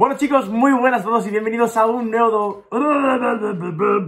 Bueno chicos, muy buenas a todos y bienvenidos a un nuevo...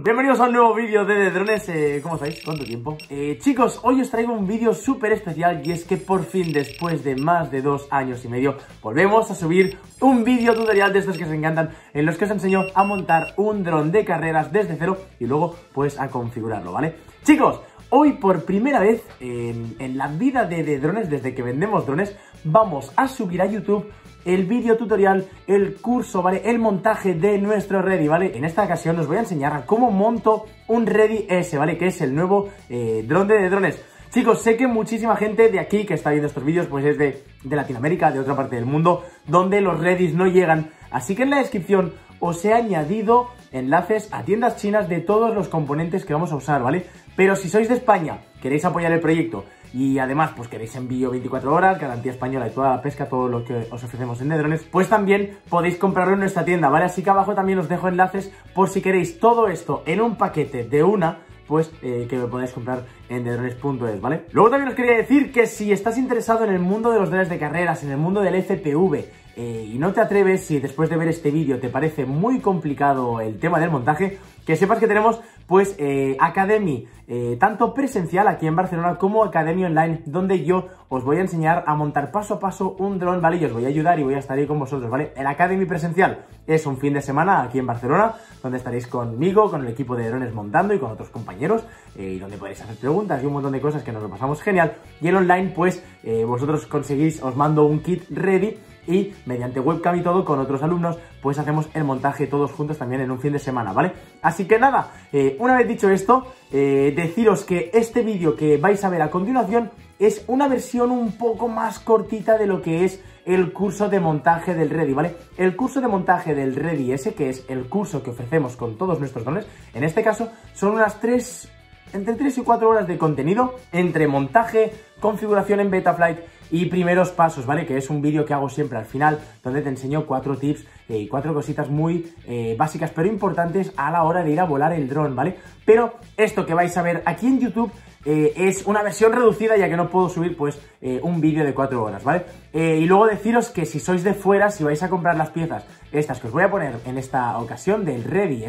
Bienvenidos a un nuevo vídeo de drones, eh, ¿cómo estáis? ¿Cuánto tiempo? Eh, chicos, hoy os traigo un vídeo súper especial y es que por fin, después de más de dos años y medio, volvemos a subir un vídeo tutorial de estos que os encantan, en los que os enseño a montar un dron de carreras desde cero y luego pues a configurarlo, ¿vale? Chicos, hoy por primera vez en, en la vida de, de drones, desde que vendemos drones, vamos a subir a YouTube el vídeo tutorial, el curso, ¿vale? El montaje de nuestro Ready, ¿vale? En esta ocasión os voy a enseñar cómo monto un Ready S, ¿vale? Que es el nuevo eh, dron de drones. Chicos, sé que muchísima gente de aquí que está viendo estos vídeos pues es de, de Latinoamérica, de otra parte del mundo, donde los Reddys no llegan. Así que en la descripción os he añadido enlaces a tiendas chinas de todos los componentes que vamos a usar, ¿vale? Pero si sois de España, queréis apoyar el proyecto y además pues queréis envío 24 horas, garantía española y toda la pesca, todo lo que os ofrecemos en Nedrones, pues también podéis comprarlo en nuestra tienda, ¿vale? Así que abajo también os dejo enlaces por si queréis todo esto en un paquete de una pues eh, que lo podáis comprar en dedrones.es, ¿vale? Luego también os quería decir que si estás interesado en el mundo de los drones de carreras, en el mundo del FPV, eh, y no te atreves, si después de ver este vídeo te parece muy complicado el tema del montaje, que sepas que tenemos pues eh, Academy, eh, tanto presencial aquí en Barcelona como Academy Online, donde yo os voy a enseñar a montar paso a paso un dron, ¿vale? Y os voy a ayudar y voy a estar ahí con vosotros, ¿vale? El Academy presencial es un fin de semana aquí en Barcelona, donde estaréis conmigo, con el equipo de drones montando y con otros compañeros, eh, y donde podéis hacer preguntas y un montón de cosas que nos lo pasamos genial. Y el online, pues, eh, vosotros conseguís, os mando un kit ready y mediante webcam y todo con otros alumnos pues hacemos el montaje todos juntos también en un fin de semana, ¿vale? Así que nada, eh, una vez dicho esto, eh, deciros que este vídeo que vais a ver a continuación es una versión un poco más cortita de lo que es el curso de montaje del Ready, ¿vale? El curso de montaje del Ready ese, que es el curso que ofrecemos con todos nuestros dones, en este caso son unas 3, entre 3 y 4 horas de contenido entre montaje, configuración en Betaflight y primeros pasos, ¿vale? Que es un vídeo que hago siempre al final, donde te enseño cuatro tips eh, y cuatro cositas muy eh, básicas, pero importantes a la hora de ir a volar el dron, ¿vale? Pero esto que vais a ver aquí en YouTube eh, es una versión reducida ya que no puedo subir pues un vídeo de cuatro horas, ¿vale? Y luego deciros que si sois de fuera, si vais a comprar las piezas, estas que os voy a poner en esta ocasión del Ready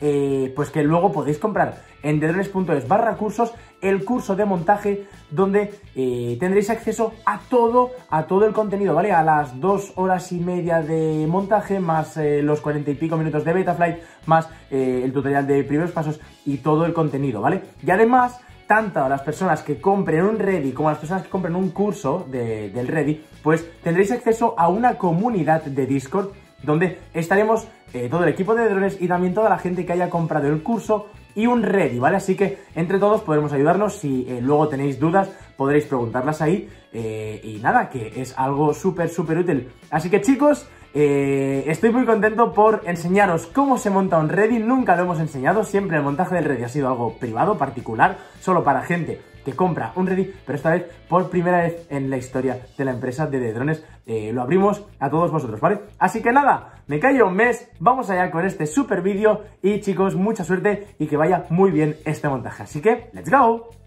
ese, pues que luego podéis comprar en dedrones.es barra cursos el curso de montaje donde tendréis acceso a todo, a todo el contenido, ¿vale? A las dos horas y media de montaje, más los cuarenta y pico minutos de Betaflight, más el tutorial de primeros pasos y todo el contenido, ¿vale? Y además tanto a las personas que compren un Ready como a las personas que compren un curso de, del Ready, pues tendréis acceso a una comunidad de Discord donde estaremos eh, todo el equipo de drones y también toda la gente que haya comprado el curso y un Ready, ¿vale? Así que entre todos podremos ayudarnos. Si eh, luego tenéis dudas, podréis preguntarlas ahí. Eh, y nada, que es algo súper, súper útil. Así que chicos, estoy muy contento por enseñaros cómo se monta un Ready, nunca lo hemos enseñado, siempre el montaje del Ready ha sido algo privado, particular, solo para gente que compra un Ready, pero esta vez, por primera vez en la historia de la empresa de, drones, eh, lo abrimos a todos vosotros, ¿vale? Así que nada, me callo un mes, vamos allá con este super vídeo y chicos, mucha suerte y que vaya muy bien este montaje, así que, ¡let's go!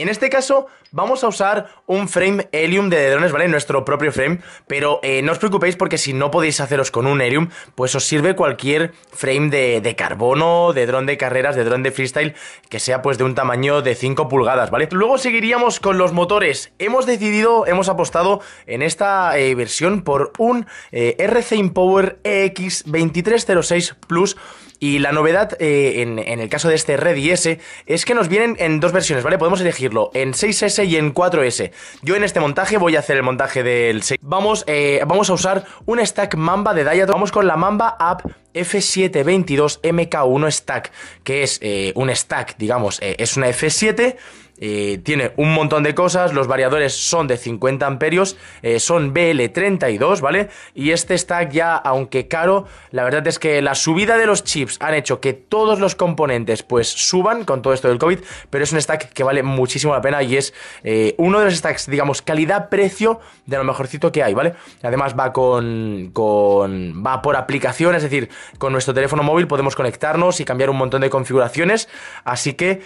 En este caso vamos a usar un frame Helium de drones, ¿vale? Nuestro propio frame, pero eh, no os preocupéis porque si no podéis haceros con un Helium, pues os sirve cualquier frame de, de carbono, de dron de carreras, de dron de freestyle, que sea pues de un tamaño de 5 pulgadas, ¿vale? Luego seguiríamos con los motores. Hemos decidido, hemos apostado en esta eh, versión por un RC Impower EX2306 Plus y la novedad eh, en, en, el caso de este Ready S es que nos vienen en dos versiones, ¿vale? Podemos elegirlo en 6S y en 4S. Yo en este montaje voy a hacer el montaje del 6. Vamos, eh, vamos a usar un stack Mamba de Diaton. Vamos con la Mamba App F722 MK1 Stack, que es eh, un stack, digamos, eh, es una F7 eh, tiene un montón de cosas, los variadores son de 50 amperios, eh, son BL32, ¿vale? Y este stack ya, aunque caro, la verdad es que la subida de los chips han hecho que todos los componentes pues suban con todo esto del COVID, pero es un stack que vale muchísimo la pena y es eh, uno de los stacks, digamos, calidad-precio de lo mejorcito que hay, ¿vale? Además va con, con... va por aplicación, es decir, con nuestro teléfono móvil podemos conectarnos y cambiar un montón de configuraciones, así que,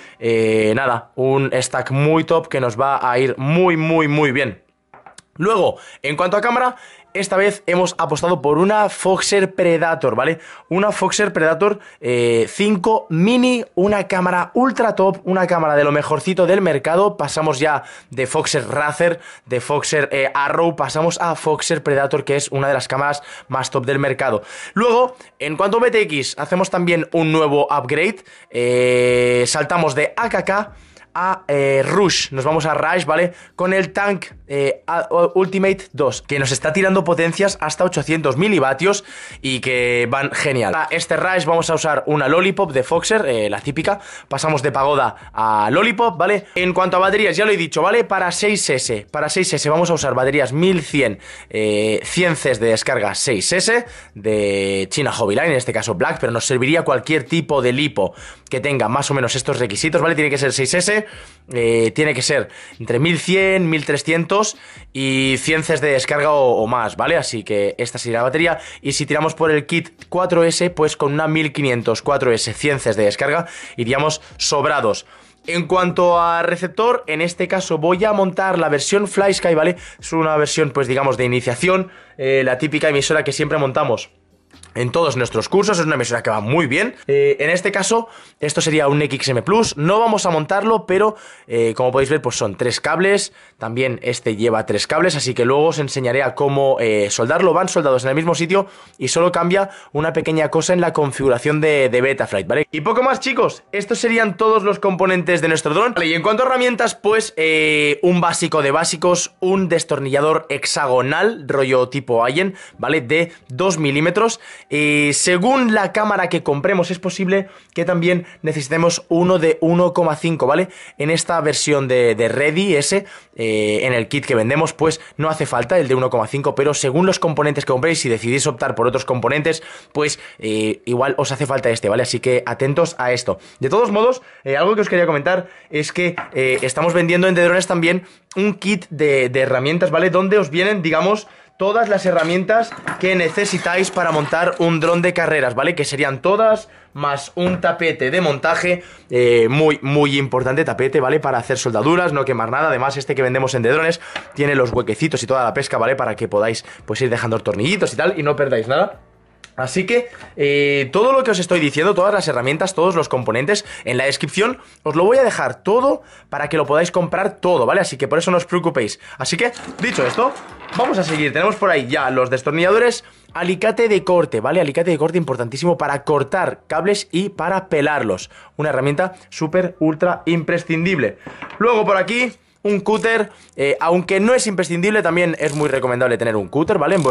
nada, un stack muy top que nos va a ir muy, muy, muy bien. Luego, en cuanto a cámara, esta vez hemos apostado por una Foxer Predator, ¿vale? Una Foxer Predator 5 eh, mini, una cámara ultra top, una cámara de lo mejorcito del mercado. Pasamos ya de Foxer Razer, de Foxer eh, Arrow, pasamos a Foxer Predator, que es una de las cámaras más top del mercado. Luego, en cuanto a BTX, hacemos también un nuevo upgrade. Eh, saltamos de AKK a eh, Rush, nos vamos a Rush, ¿vale? Con el Tank eh, Ultimate 2, que nos está tirando potencias hasta 800 milivatios y que van genial. Para este Rush vamos a usar una Lollipop de Foxer, eh, la típica, pasamos de pagoda a Lollipop, ¿vale? En cuanto a baterías, ya lo he dicho, ¿vale? Para 6S, para 6S vamos a usar baterías 1100, 100 Cs de descarga 6S de China Hobbyline, en este caso Black, pero nos serviría cualquier tipo de lipo que tenga más o menos estos requisitos, ¿vale? Tiene que ser 6S eh, tiene que ser entre 1100, 1300 y 100 Cs de descarga o, más, ¿vale? Así que esta sería la batería. Y si tiramos por el kit 4S, pues con una 1500 4S 100 Cs de descarga iríamos sobrados. En cuanto a receptor, en este caso voy a montar la versión FlySky, ¿vale? Es una versión, pues digamos, de iniciación, eh, la típica emisora que siempre montamos en todos nuestros cursos, es una emisora que va muy bien. Eh, en este caso, esto sería un XM Plus, no vamos a montarlo, pero eh, como podéis ver, pues son tres cables, también este lleva tres cables, así que luego os enseñaré a cómo eh, soldarlo, van soldados en el mismo sitio y solo cambia una pequeña cosa en la configuración de, de Betaflight, ¿vale? Y poco más chicos, estos serían todos los componentes de nuestro dron. y en cuanto a herramientas, pues un básico de básicos, un destornillador hexagonal, rollo tipo Allen, ¿vale? De 2 milímetros según la cámara que compremos, es posible que también necesitemos uno de 1,5, ¿vale? En esta versión de, Ready S, eh, en el kit que vendemos, pues no hace falta el de 1,5, pero según los componentes que compréis, si decidís optar por otros componentes, pues eh, igual os hace falta este, ¿vale? Así que atentos a esto. De todos modos, eh, algo que os quería comentar es que estamos vendiendo en Drones también un kit de, de herramientas, ¿vale? Donde os vienen, digamos, todas las herramientas que necesitáis para montar un dron de carreras, ¿vale? Que serían todas más un tapete de montaje eh, muy, muy importante tapete, ¿vale? Para hacer soldaduras, no quemar nada. Además, este que vendemos en de drones tiene los huequecitos y toda la pesca, ¿vale? Para que podáis, pues, ir dejando tornillitos y tal y no perdáis nada. Así que eh, todo lo que os estoy diciendo, todas las herramientas, todos los componentes, en la descripción os lo voy a dejar todo para que lo podáis comprar todo, ¿vale? Así que por eso no os preocupéis. Así que, dicho esto, vamos a seguir. Tenemos por ahí ya los destornilladores, alicate de corte, ¿vale? Alicate de corte importantísimo para cortar cables y para pelarlos. Una herramienta súper, ultra imprescindible. Luego por aquí un cúter, eh, aunque no es imprescindible, también es muy recomendable tener un cúter, ¿vale? En,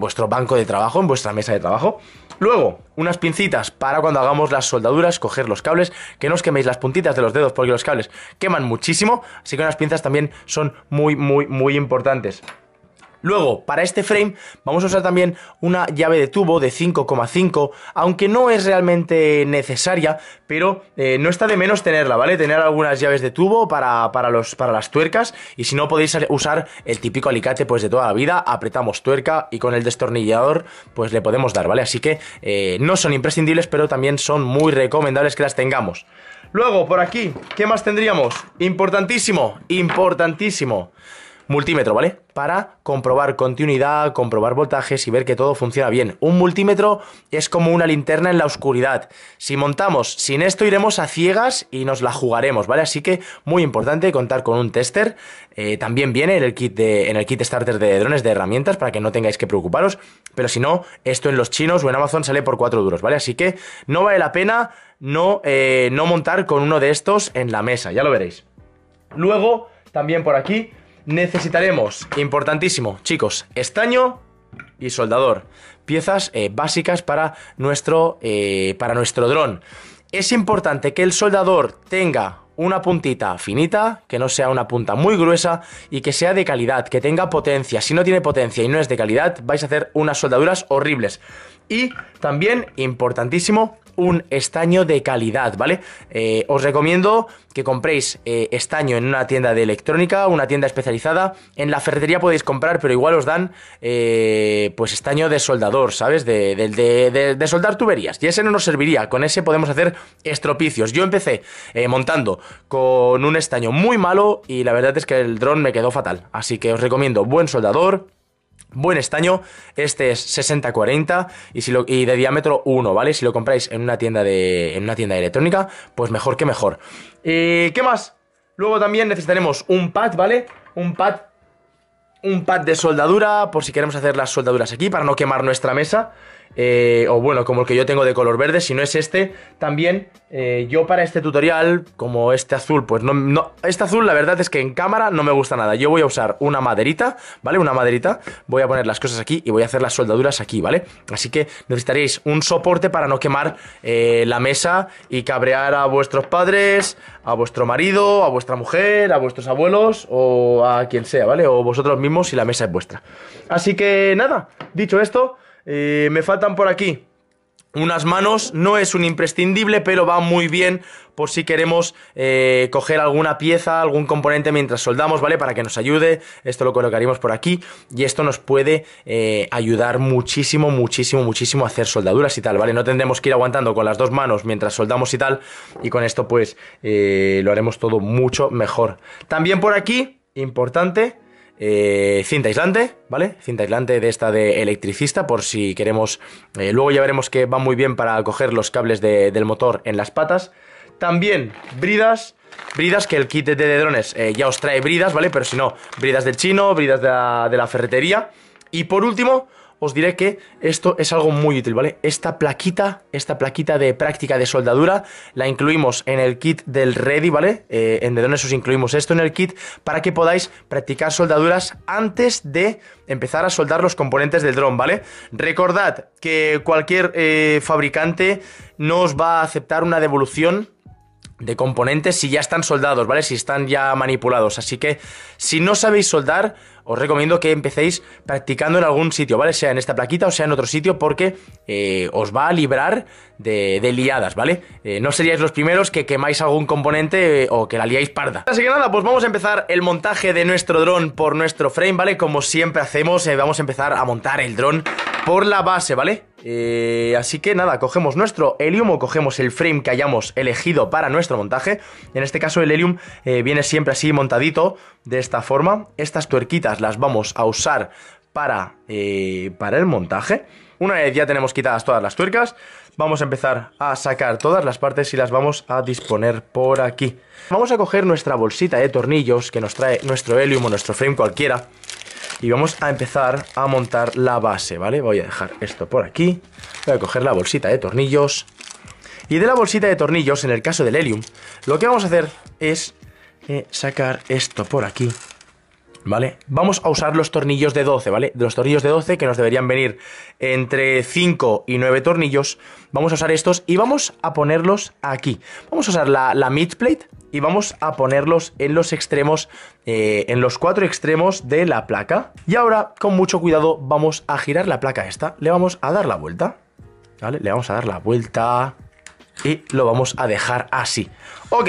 vuestro banco de trabajo, en vuestra mesa de trabajo. Luego, unas pincitas para cuando hagamos las soldaduras, coger los cables, que no os queméis las puntitas de los dedos porque los cables queman muchísimo, así que unas pinzas también son muy, muy, muy importantes. Luego, para este frame vamos a usar también una llave de tubo de 5,5, aunque no es realmente necesaria, pero eh, no está de menos tenerla, ¿vale? Tener algunas llaves de tubo para, los, para las tuercas y si no podéis usar el típico alicate pues de toda la vida, apretamos tuerca y con el destornillador pues le podemos dar, ¿vale? Así que eh, no son imprescindibles, pero también son muy recomendables que las tengamos. Luego, por aquí, ¿qué más tendríamos? Importantísimo, importantísimo multímetro, ¿vale? Para comprobar continuidad, comprobar voltajes y ver que todo funciona bien. Un multímetro es como una linterna en la oscuridad. Si montamos sin esto iremos a ciegas y nos la jugaremos, ¿vale? Así que muy importante contar con un tester. Eh, también viene en el, kit de, en el kit starter de drones de herramientas para que no tengáis que preocuparos. Pero si no, esto en los chinos o en Amazon sale por 4 duros, ¿vale? Así que no vale la pena no, eh, no montar con uno de estos en la mesa, ya lo veréis. Luego, también por aquí, necesitaremos, importantísimo, chicos, estaño y soldador. Piezas eh, básicas para nuestro, eh, para nuestro dron. Es importante que el soldador tenga una puntita finita, que no sea una punta muy gruesa y que sea de calidad, que tenga potencia. Si no tiene potencia y no es de calidad, vais a hacer unas soldaduras horribles. Y también, importantísimo, un estaño de calidad, ¿vale? Eh, os recomiendo que compréis eh, estaño en una tienda de electrónica, una tienda especializada. En la ferretería podéis comprar, pero igual os dan eh, pues estaño de soldador, ¿sabes? De, de, soldar tuberías. Y ese no nos serviría. Con ese podemos hacer estropicios. Yo empecé montando con un estaño muy malo y la verdad es que el dron me quedó fatal. Así que os recomiendo buen soldador Buen estaño, este es 60-40 y, si y de diámetro 1, ¿vale? Si lo compráis en una tienda de, en una tienda electrónica, pues mejor que mejor. ¿Y qué más? Luego también necesitaremos un pad, ¿vale? Un pad, un pad de soldadura, por si queremos hacer las soldaduras aquí, para no quemar nuestra mesa. Eh, o bueno, como el que yo tengo de color verde, si no es este, también eh, yo para este tutorial, como este azul, pues no, no, este azul la verdad es que en cámara no me gusta nada, yo voy a usar una maderita, ¿vale? Una maderita, voy a poner las cosas aquí y voy a hacer las soldaduras aquí, ¿vale? Así que necesitaréis un soporte para no quemar eh, la mesa y cabrear a vuestros padres, a vuestro marido, a vuestra mujer, a vuestros abuelos o a quien sea, ¿vale? O vosotros mismos si la mesa es vuestra. Así que nada, dicho esto... Eh, me faltan por aquí unas manos, no es un imprescindible, pero va muy bien por si queremos eh, coger alguna pieza, algún componente mientras soldamos, ¿vale? Para que nos ayude, esto lo colocaríamos por aquí y esto nos puede eh, ayudar muchísimo, muchísimo, muchísimo a hacer soldaduras y tal, ¿vale? No tendremos que ir aguantando con las dos manos mientras soldamos y tal y con esto pues lo haremos todo mucho mejor. También por aquí, importante eh, cinta aislante, ¿vale? Cinta aislante de esta de electricista por si queremos... Eh, luego ya veremos que va muy bien para coger los cables del motor en las patas. También bridas, bridas que el kit de drones eh, ya os trae bridas, ¿vale? Pero si no, bridas del chino, bridas de de la ferretería. Y por último, os diré que esto es algo muy útil, ¿vale? Esta plaquita, esta plaquita de práctica de soldadura, la incluimos en el kit del Ready, ¿vale? Eh, en Drones os incluimos esto en el kit para que podáis practicar soldaduras antes de empezar a soldar los componentes del dron, ¿vale? Recordad que cualquier eh, fabricante no os va a aceptar una devolución de componentes si ya están soldados, ¿vale? Si están ya manipulados. Así que si no sabéis soldar, os recomiendo que empecéis practicando en algún sitio, ¿vale? Sea en esta plaquita o sea en otro sitio, porque eh, os va a librar de, liadas, ¿vale? Eh, no seríais los primeros que quemáis algún componente eh, o que la liáis parda. Así que nada, pues vamos a empezar el montaje de nuestro dron por nuestro frame, ¿vale? Como siempre hacemos, vamos a empezar a montar el dron por la base, ¿vale? así que nada, cogemos nuestro Helium o cogemos el frame que hayamos elegido para nuestro montaje. En este caso el Helium viene siempre así montadito, de esta forma. Estas tuerquitas las vamos a usar para, eh, para el montaje. Una vez ya tenemos quitadas todas las tuercas, vamos a empezar a sacar todas las partes y las vamos a disponer por aquí. Vamos a coger nuestra bolsita de tornillos que nos trae nuestro Helium o nuestro frame cualquiera y vamos a empezar a montar la base, ¿vale? Voy a dejar esto por aquí, voy a coger la bolsita de tornillos y de la bolsita de tornillos, en el caso del Helium, lo que vamos a hacer es sacar esto por aquí ¿vale? Vamos a usar los tornillos de 12, ¿vale? Los tornillos de 12 que nos deberían venir entre 5 y 9 tornillos. Vamos a usar estos y vamos a ponerlos aquí. Vamos a usar la, la mid plate y vamos a ponerlos en los extremos, eh, en los cuatro extremos de la placa. Y ahora, con mucho cuidado, vamos a girar la placa esta. Le vamos a dar la vuelta, ¿vale? Le vamos a dar la vuelta y lo vamos a dejar así. Ok.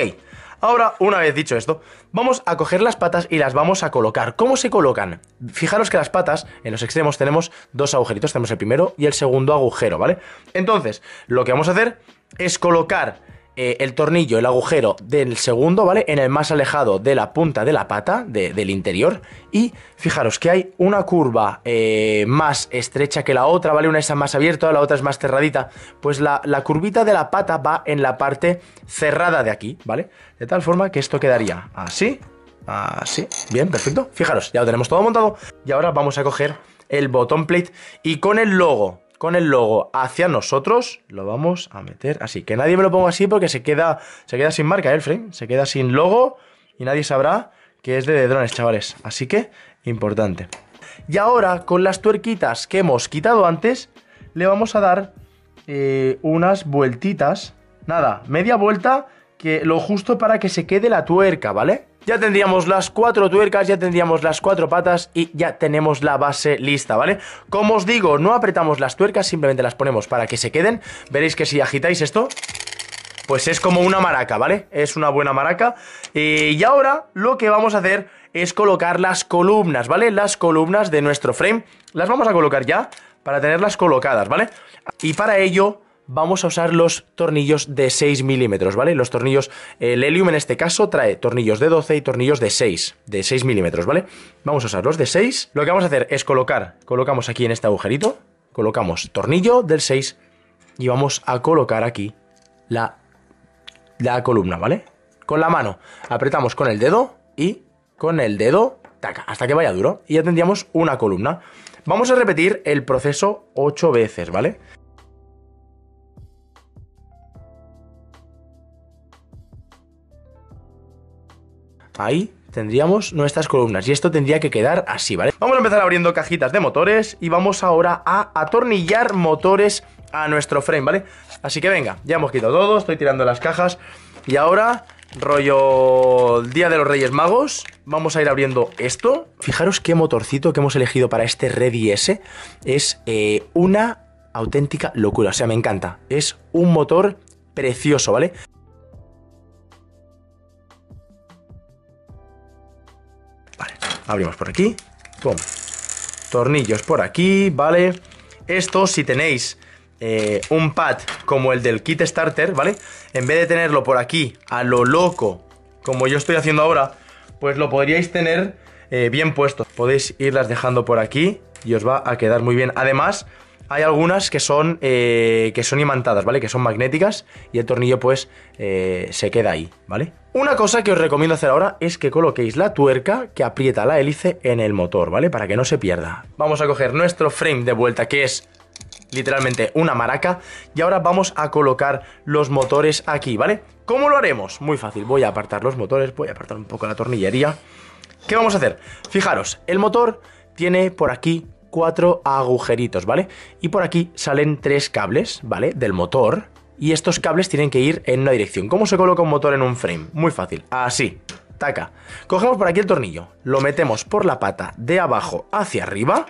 Ahora, una vez dicho esto, vamos a coger las patas y las vamos a colocar. ¿Cómo se colocan? Fijaros que las patas, en los extremos tenemos dos agujeritos, tenemos el primero y el segundo agujero, ¿vale? Entonces, lo que vamos a hacer es colocar eh, el tornillo, el agujero del segundo, ¿vale? En el más alejado de la punta de la pata, del interior. Y fijaros que hay una curva eh, más estrecha que la otra, ¿vale? Una es más abierta, la otra es más cerradita. Pues la, la curvita de la pata va en la parte cerrada de aquí, ¿vale? De tal forma que esto quedaría así, así. Bien, perfecto. Fijaros, ya lo tenemos todo montado. Y ahora vamos a coger el botón plate y con el logo con el logo hacia nosotros, lo vamos a meter así. Que nadie me lo ponga así porque se queda, se queda sin marca ¿eh? el frame, se queda sin logo y nadie sabrá que es de drones, chavales. Así que, importante. Y ahora, con las tuerquitas que hemos quitado antes, le vamos a dar eh, unas vueltitas. Nada, media vuelta, que lo justo para que se quede la tuerca, ¿vale? Ya tendríamos las cuatro tuercas, ya tendríamos las cuatro patas y ya tenemos la base lista, ¿vale? Como os digo, no apretamos las tuercas, simplemente las ponemos para que se queden. Veréis que si agitáis esto, pues es como una maraca, ¿vale? Es una buena maraca. y ahora lo que vamos a hacer es colocar las columnas, ¿vale? Las columnas de nuestro frame. Las vamos a colocar ya para tenerlas colocadas, ¿vale? Y para ello vamos a usar los tornillos de 6 milímetros, ¿vale? Los tornillos, el Helium en este caso trae tornillos de 12 y tornillos de 6, de 6 milímetros, ¿vale? Vamos a usar los de 6. Lo que vamos a hacer es colocar, colocamos aquí en este agujerito, colocamos tornillo del 6 y vamos a colocar aquí la, la columna, ¿vale? Con la mano apretamos con el dedo y con el dedo, taca, hasta que vaya duro y ya tendríamos una columna. Vamos a repetir el proceso 8 veces, ¿vale? Ahí tendríamos nuestras columnas y esto tendría que quedar así, ¿vale? Vamos a empezar abriendo cajitas de motores y vamos ahora a atornillar motores a nuestro frame, ¿vale? Así que venga, ya hemos quitado todo, estoy tirando las cajas y ahora, rollo Día de los Reyes Magos, vamos a ir abriendo esto. Fijaros qué motorcito que hemos elegido para este Ready S es eh, una auténtica locura, o sea, me encanta. Es un motor precioso, ¿vale? Abrimos por aquí. Tornillos por aquí, ¿vale? Esto, si tenéis eh, un pad como el del kit starter, ¿vale? En vez de tenerlo por aquí a lo loco, como yo estoy haciendo ahora, pues lo podríais tener eh, bien puesto. Podéis irlas dejando por aquí y os va a quedar muy bien. Además, hay algunas que son, eh, que son imantadas, ¿vale? Que son magnéticas y el tornillo pues se queda ahí, ¿vale? Una cosa que os recomiendo hacer ahora es que coloquéis la tuerca que aprieta la hélice en el motor, ¿vale? Para que no se pierda. Vamos a coger nuestro frame de vuelta que es literalmente una maraca. Y ahora vamos a colocar los motores aquí, ¿vale? ¿Cómo lo haremos? Muy fácil, voy a apartar los motores, voy a apartar un poco la tornillería. ¿Qué vamos a hacer? Fijaros, el motor tiene por aquí cuatro agujeritos, ¿vale? Y por aquí salen tres cables, ¿vale? Del motor. Y estos cables tienen que ir en una dirección. ¿Cómo se coloca un motor en un frame? Muy fácil, así. Taca. Cogemos por aquí el tornillo, lo metemos por la pata de abajo hacia arriba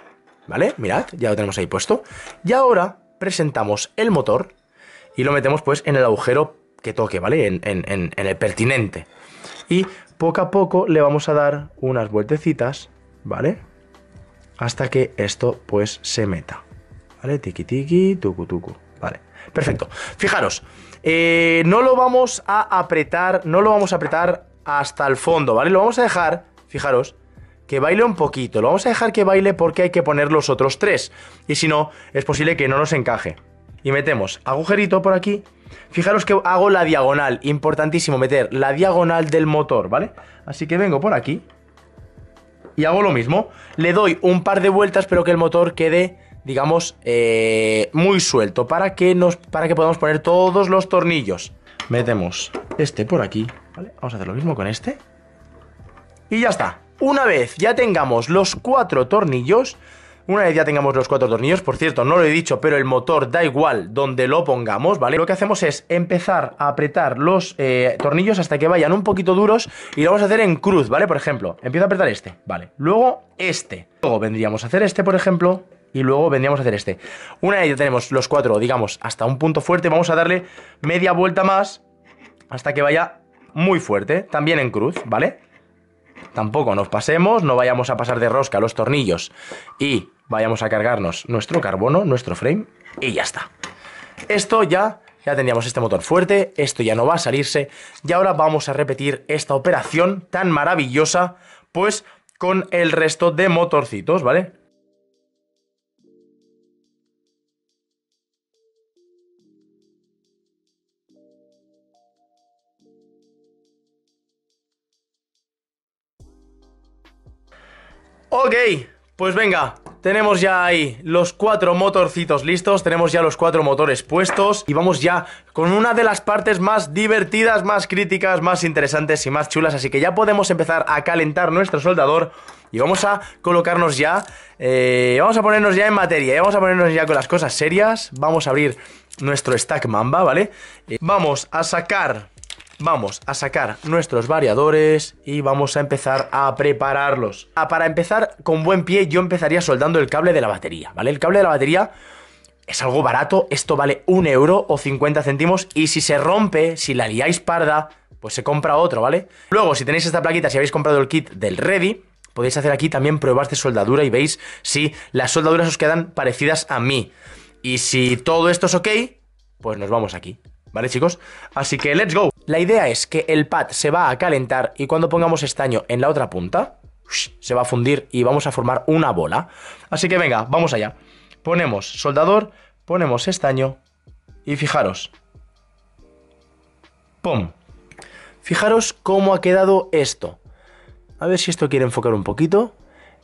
¿vale? Mirad, ya lo tenemos ahí puesto. Y ahora presentamos el motor y lo metemos pues en el agujero que toque, ¿vale? En, en, el pertinente. Y poco a poco le vamos a dar unas vueltecitas, ¿vale? Hasta que esto pues se meta. ¿Vale? Tiki tiki, tucu tucu. Vale, perfecto. Fijaros, eh, no lo vamos a apretar, no lo vamos a apretar hasta el fondo, ¿vale? Lo vamos a dejar, fijaros, que baile un poquito. Lo vamos a dejar que baile porque hay que poner los otros tres. Y si no, es posible que no nos encaje. Y metemos agujerito por aquí. Fijaros que hago la diagonal. Importantísimo meter la diagonal del motor, ¿vale? Así que vengo por aquí. Y hago lo mismo. Le doy un par de vueltas, pero que el motor quede, digamos, eh, muy suelto. Para que, nos, para que podamos poner todos los tornillos. Metemos este por aquí, ¿vale? Vamos a hacer lo mismo con este. Y ya está. Una vez ya tengamos los cuatro tornillos, una vez ya tengamos los cuatro tornillos, por cierto, no lo he dicho, pero el motor da igual donde lo pongamos, ¿vale? Lo que hacemos es empezar a apretar los eh, tornillos hasta que vayan un poquito duros y lo vamos a hacer en cruz, ¿vale? Por ejemplo, empiezo a apretar este, ¿vale? Luego este. Luego vendríamos a hacer este, por ejemplo, y luego vendríamos a hacer este. Una vez ya tenemos los cuatro, digamos, hasta un punto fuerte, vamos a darle media vuelta más hasta que vaya muy fuerte, también en cruz, ¿vale? Tampoco nos pasemos, no vayamos a pasar de rosca los tornillos y vayamos a cargarnos nuestro carbono, nuestro frame y ya está. Esto ya, ya tendríamos este motor fuerte, esto ya no va a salirse y ahora vamos a repetir esta operación tan maravillosa pues con el resto de motorcitos, ¿vale? Ok, pues venga, tenemos ya ahí los cuatro motorcitos listos, tenemos ya los cuatro motores puestos y vamos ya con una de las partes más divertidas, más críticas, más interesantes y más chulas, así que ya podemos empezar a calentar nuestro soldador y vamos a colocarnos ya, eh, vamos a ponernos ya en materia, ¿eh? vamos a ponernos ya con las cosas serias, vamos a abrir nuestro stack mamba, ¿vale? Eh, vamos a sacar vamos a sacar nuestros variadores y vamos a empezar a prepararlos. Ah, para empezar con buen pie yo empezaría soldando el cable de la batería, ¿vale? El cable de la batería es algo barato, esto vale un euro o 50 céntimos y si se rompe, si la liáis parda, pues se compra otro, ¿vale? Luego, si tenéis esta plaquita, si habéis comprado el kit del Ready, podéis hacer aquí también pruebas de soldadura y veis si las soldaduras os quedan parecidas a mí. Y si todo esto es ok, pues nos vamos aquí. ¿Vale, chicos? Así que let's go. La idea es que el pad se va a calentar y cuando pongamos estaño en la otra punta, se va a fundir y vamos a formar una bola. Así que venga, vamos allá ponemos soldador, ponemos estaño y fijaros. ¡Pum! Fijaros cómo ha quedado esto. A ver si esto quiere enfocar un poquito.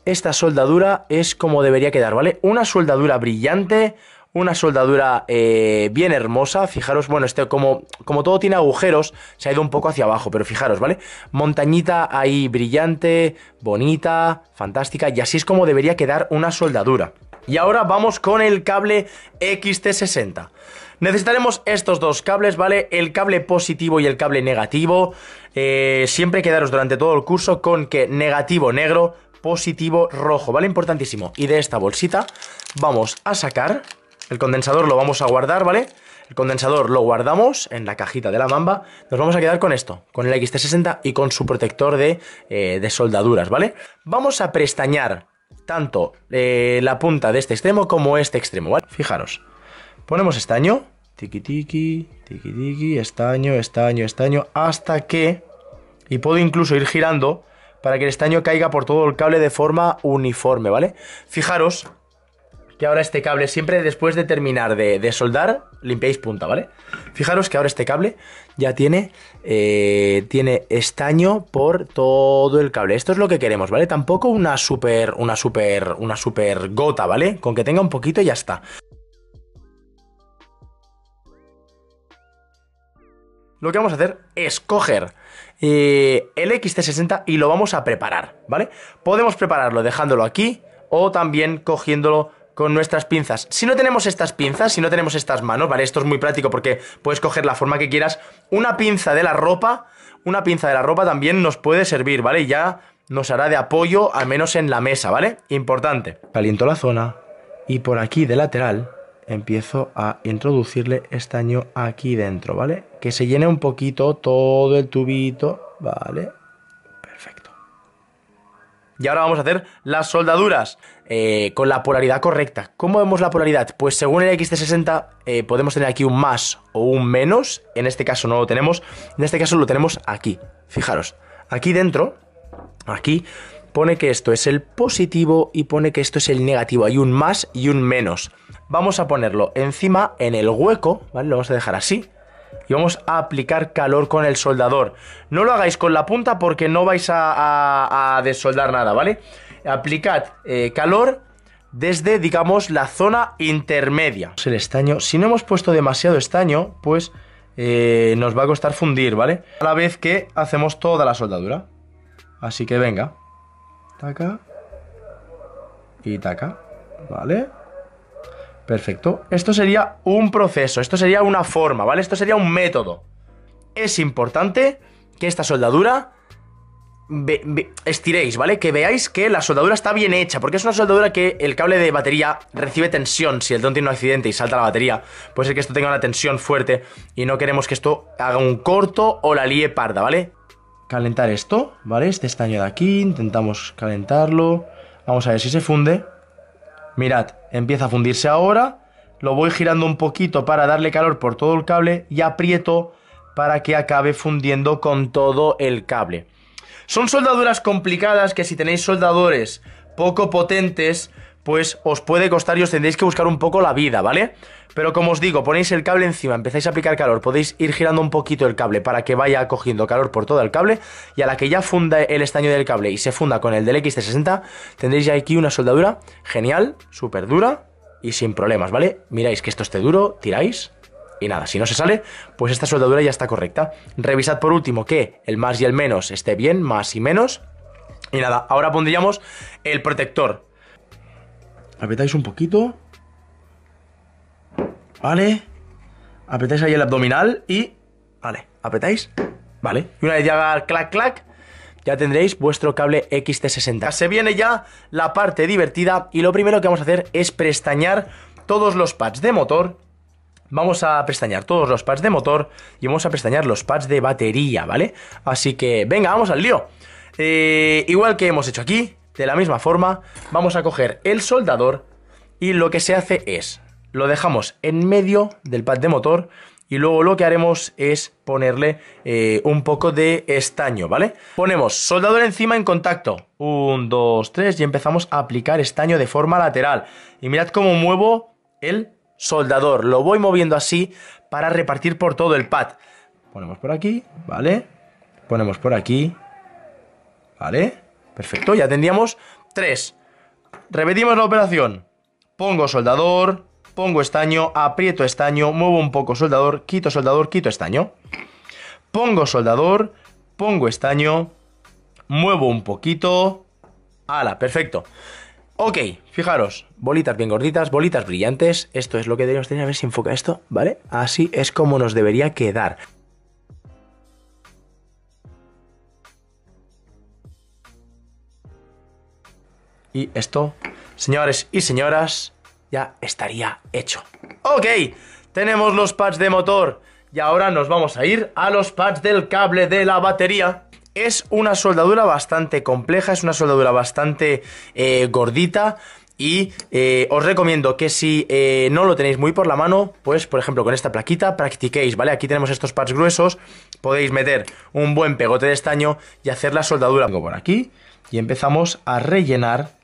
Esta soldadura es como debería quedar, ¿vale? Una soldadura brillante, una soldadura eh, bien hermosa. Fijaros, bueno, este como, como todo tiene agujeros, se ha ido un poco hacia abajo, pero fijaros, ¿vale? Montañita ahí brillante, bonita, fantástica, y así es como debería quedar una soldadura. Y ahora vamos con el cable XT60. Necesitaremos estos dos cables, ¿vale? El cable positivo y el cable negativo. Eh, siempre quedaros durante todo el curso con que negativo negro, positivo rojo, ¿vale? Importantísimo. Y de esta bolsita vamos a sacar, el condensador lo vamos a guardar, ¿vale? El condensador lo guardamos en la cajita de la mamba. Nos vamos a quedar con esto, con el XT60 y con su protector de, eh, soldaduras, ¿vale? Vamos a prestañar tanto eh, la punta de este extremo como este extremo, ¿vale? Fijaros, ponemos estaño, tiki tiki, tiki tiki, estaño, estaño, estaño, hasta que, y puedo incluso ir girando para que el estaño caiga por todo el cable de forma uniforme, ¿vale? Fijaros que ahora este cable, siempre después de terminar de, soldar, limpiáis punta, ¿vale? Fijaros que ahora este cable ya tiene, eh, tiene estaño por todo el cable. Esto es lo que queremos, ¿vale? Tampoco una super, una super, una super gota, ¿vale? Con que tenga un poquito y ya está. Lo que vamos a hacer es coger eh, el XT60 y lo vamos a preparar, ¿vale? Podemos prepararlo dejándolo aquí o también cogiéndolo con nuestras pinzas. Si no tenemos estas pinzas, si no tenemos estas manos, ¿vale? Esto es muy práctico porque puedes coger la forma que quieras. Una pinza de la ropa, una pinza de la ropa también nos puede servir, ¿vale? Ya nos hará de apoyo, al menos en la mesa, ¿vale? Importante. Caliento la zona y por aquí de lateral empiezo a introducirle estaño aquí dentro, ¿vale? Que se llene un poquito todo el tubito, ¿vale? Y ahora vamos a hacer las soldaduras eh, con la polaridad correcta. ¿Cómo vemos la polaridad? Pues según el XT60 eh, podemos tener aquí un más o un menos. En este caso no lo tenemos. En este caso lo tenemos aquí. Fijaros, aquí dentro, aquí, pone que esto es el positivo y pone que esto es el negativo. Hay un más y un menos. Vamos a ponerlo encima en el hueco, ¿vale? Lo vamos a dejar así y vamos a aplicar calor con el soldador. No lo hagáis con la punta porque no vais a, desoldar nada, ¿vale? Aplicad eh, calor desde, digamos, la zona intermedia. El estaño, si no hemos puesto demasiado estaño, pues eh, nos va a costar fundir, ¿vale? A la vez que hacemos toda la soldadura. Así que venga. Taca. Y taca. ¿Vale? Perfecto. Esto sería un proceso, esto sería una forma, ¿vale? Esto sería un método. Es importante que esta soldadura estiréis, ¿vale? Que veáis que la soldadura está bien hecha, porque es una soldadura que el cable de batería recibe tensión. Si el don tiene un accidente y salta la batería, puede ser que esto tenga una tensión fuerte y no queremos que esto haga un corto o la líe parda, ¿vale? Calentar esto, ¿vale? Este estaño de aquí, intentamos calentarlo. Vamos a ver si se funde. Mirad, empieza a fundirse ahora, lo voy girando un poquito para darle calor por todo el cable y aprieto para que acabe fundiendo con todo el cable. Son soldaduras complicadas que si tenéis soldadores poco potentes, pues os puede costar y os tendréis que buscar un poco la vida, ¿vale? Pero como os digo, ponéis el cable encima, empezáis a aplicar calor, podéis ir girando un poquito el cable para que vaya cogiendo calor por todo el cable y a la que ya funda el estaño del cable y se funda con el del XT60, tendréis ya aquí una soldadura genial, súper dura y sin problemas, ¿vale? Miráis que esto esté duro, tiráis y nada, si no se sale, pues esta soldadura ya está correcta. Revisad por último que el más y el menos esté bien, más y menos. Y nada, ahora pondríamos el protector apretáis un poquito. ¿Vale? Apretáis ahí el abdominal y... Vale, apretáis. ¿vale? Y una vez ya haga clac clac, ya tendréis vuestro cable XT60. Se viene ya la parte divertida y lo primero que vamos a hacer es prestañar todos los pads de motor. Vamos a pestañear todos los pads de motor y vamos a pestañear los pads de batería, ¿vale? Así que venga, vamos al lío. Eh, igual que hemos hecho aquí, de la misma forma, vamos a coger el soldador y lo que se hace es, lo dejamos en medio del pad de motor y luego lo que haremos es ponerle eh, un poco de estaño, ¿vale? Ponemos soldador encima en contacto. Un, dos, tres y empezamos a aplicar estaño de forma lateral. Y mirad cómo muevo el soldador. Lo voy moviendo así para repartir por todo el pad. Ponemos por aquí, ¿vale? Ponemos por aquí, ¿vale? Perfecto, ya tendríamos tres. Repetimos la operación. Pongo soldador, pongo estaño, aprieto estaño, muevo un poco soldador, quito soldador, quito estaño. Pongo soldador, pongo estaño, muevo un poquito. ¡Hala! Perfecto. Ok, fijaros, bolitas bien gorditas, bolitas brillantes. Esto es lo que deberíamos tener. A ver si enfoca esto, ¿vale? Así es como nos debería quedar. Y esto, señores y señoras, ya estaría hecho. Ok, tenemos los pads de motor y ahora nos vamos a ir a los pads del cable de la batería. Es una soldadura bastante compleja, es una soldadura bastante eh, gordita y eh, os recomiendo que si eh, no lo tenéis muy por la mano, pues por ejemplo con esta plaquita practiquéis, ¿vale? Aquí tenemos estos pads gruesos, podéis meter un buen pegote de estaño y hacer la soldadura. Por aquí y empezamos a rellenar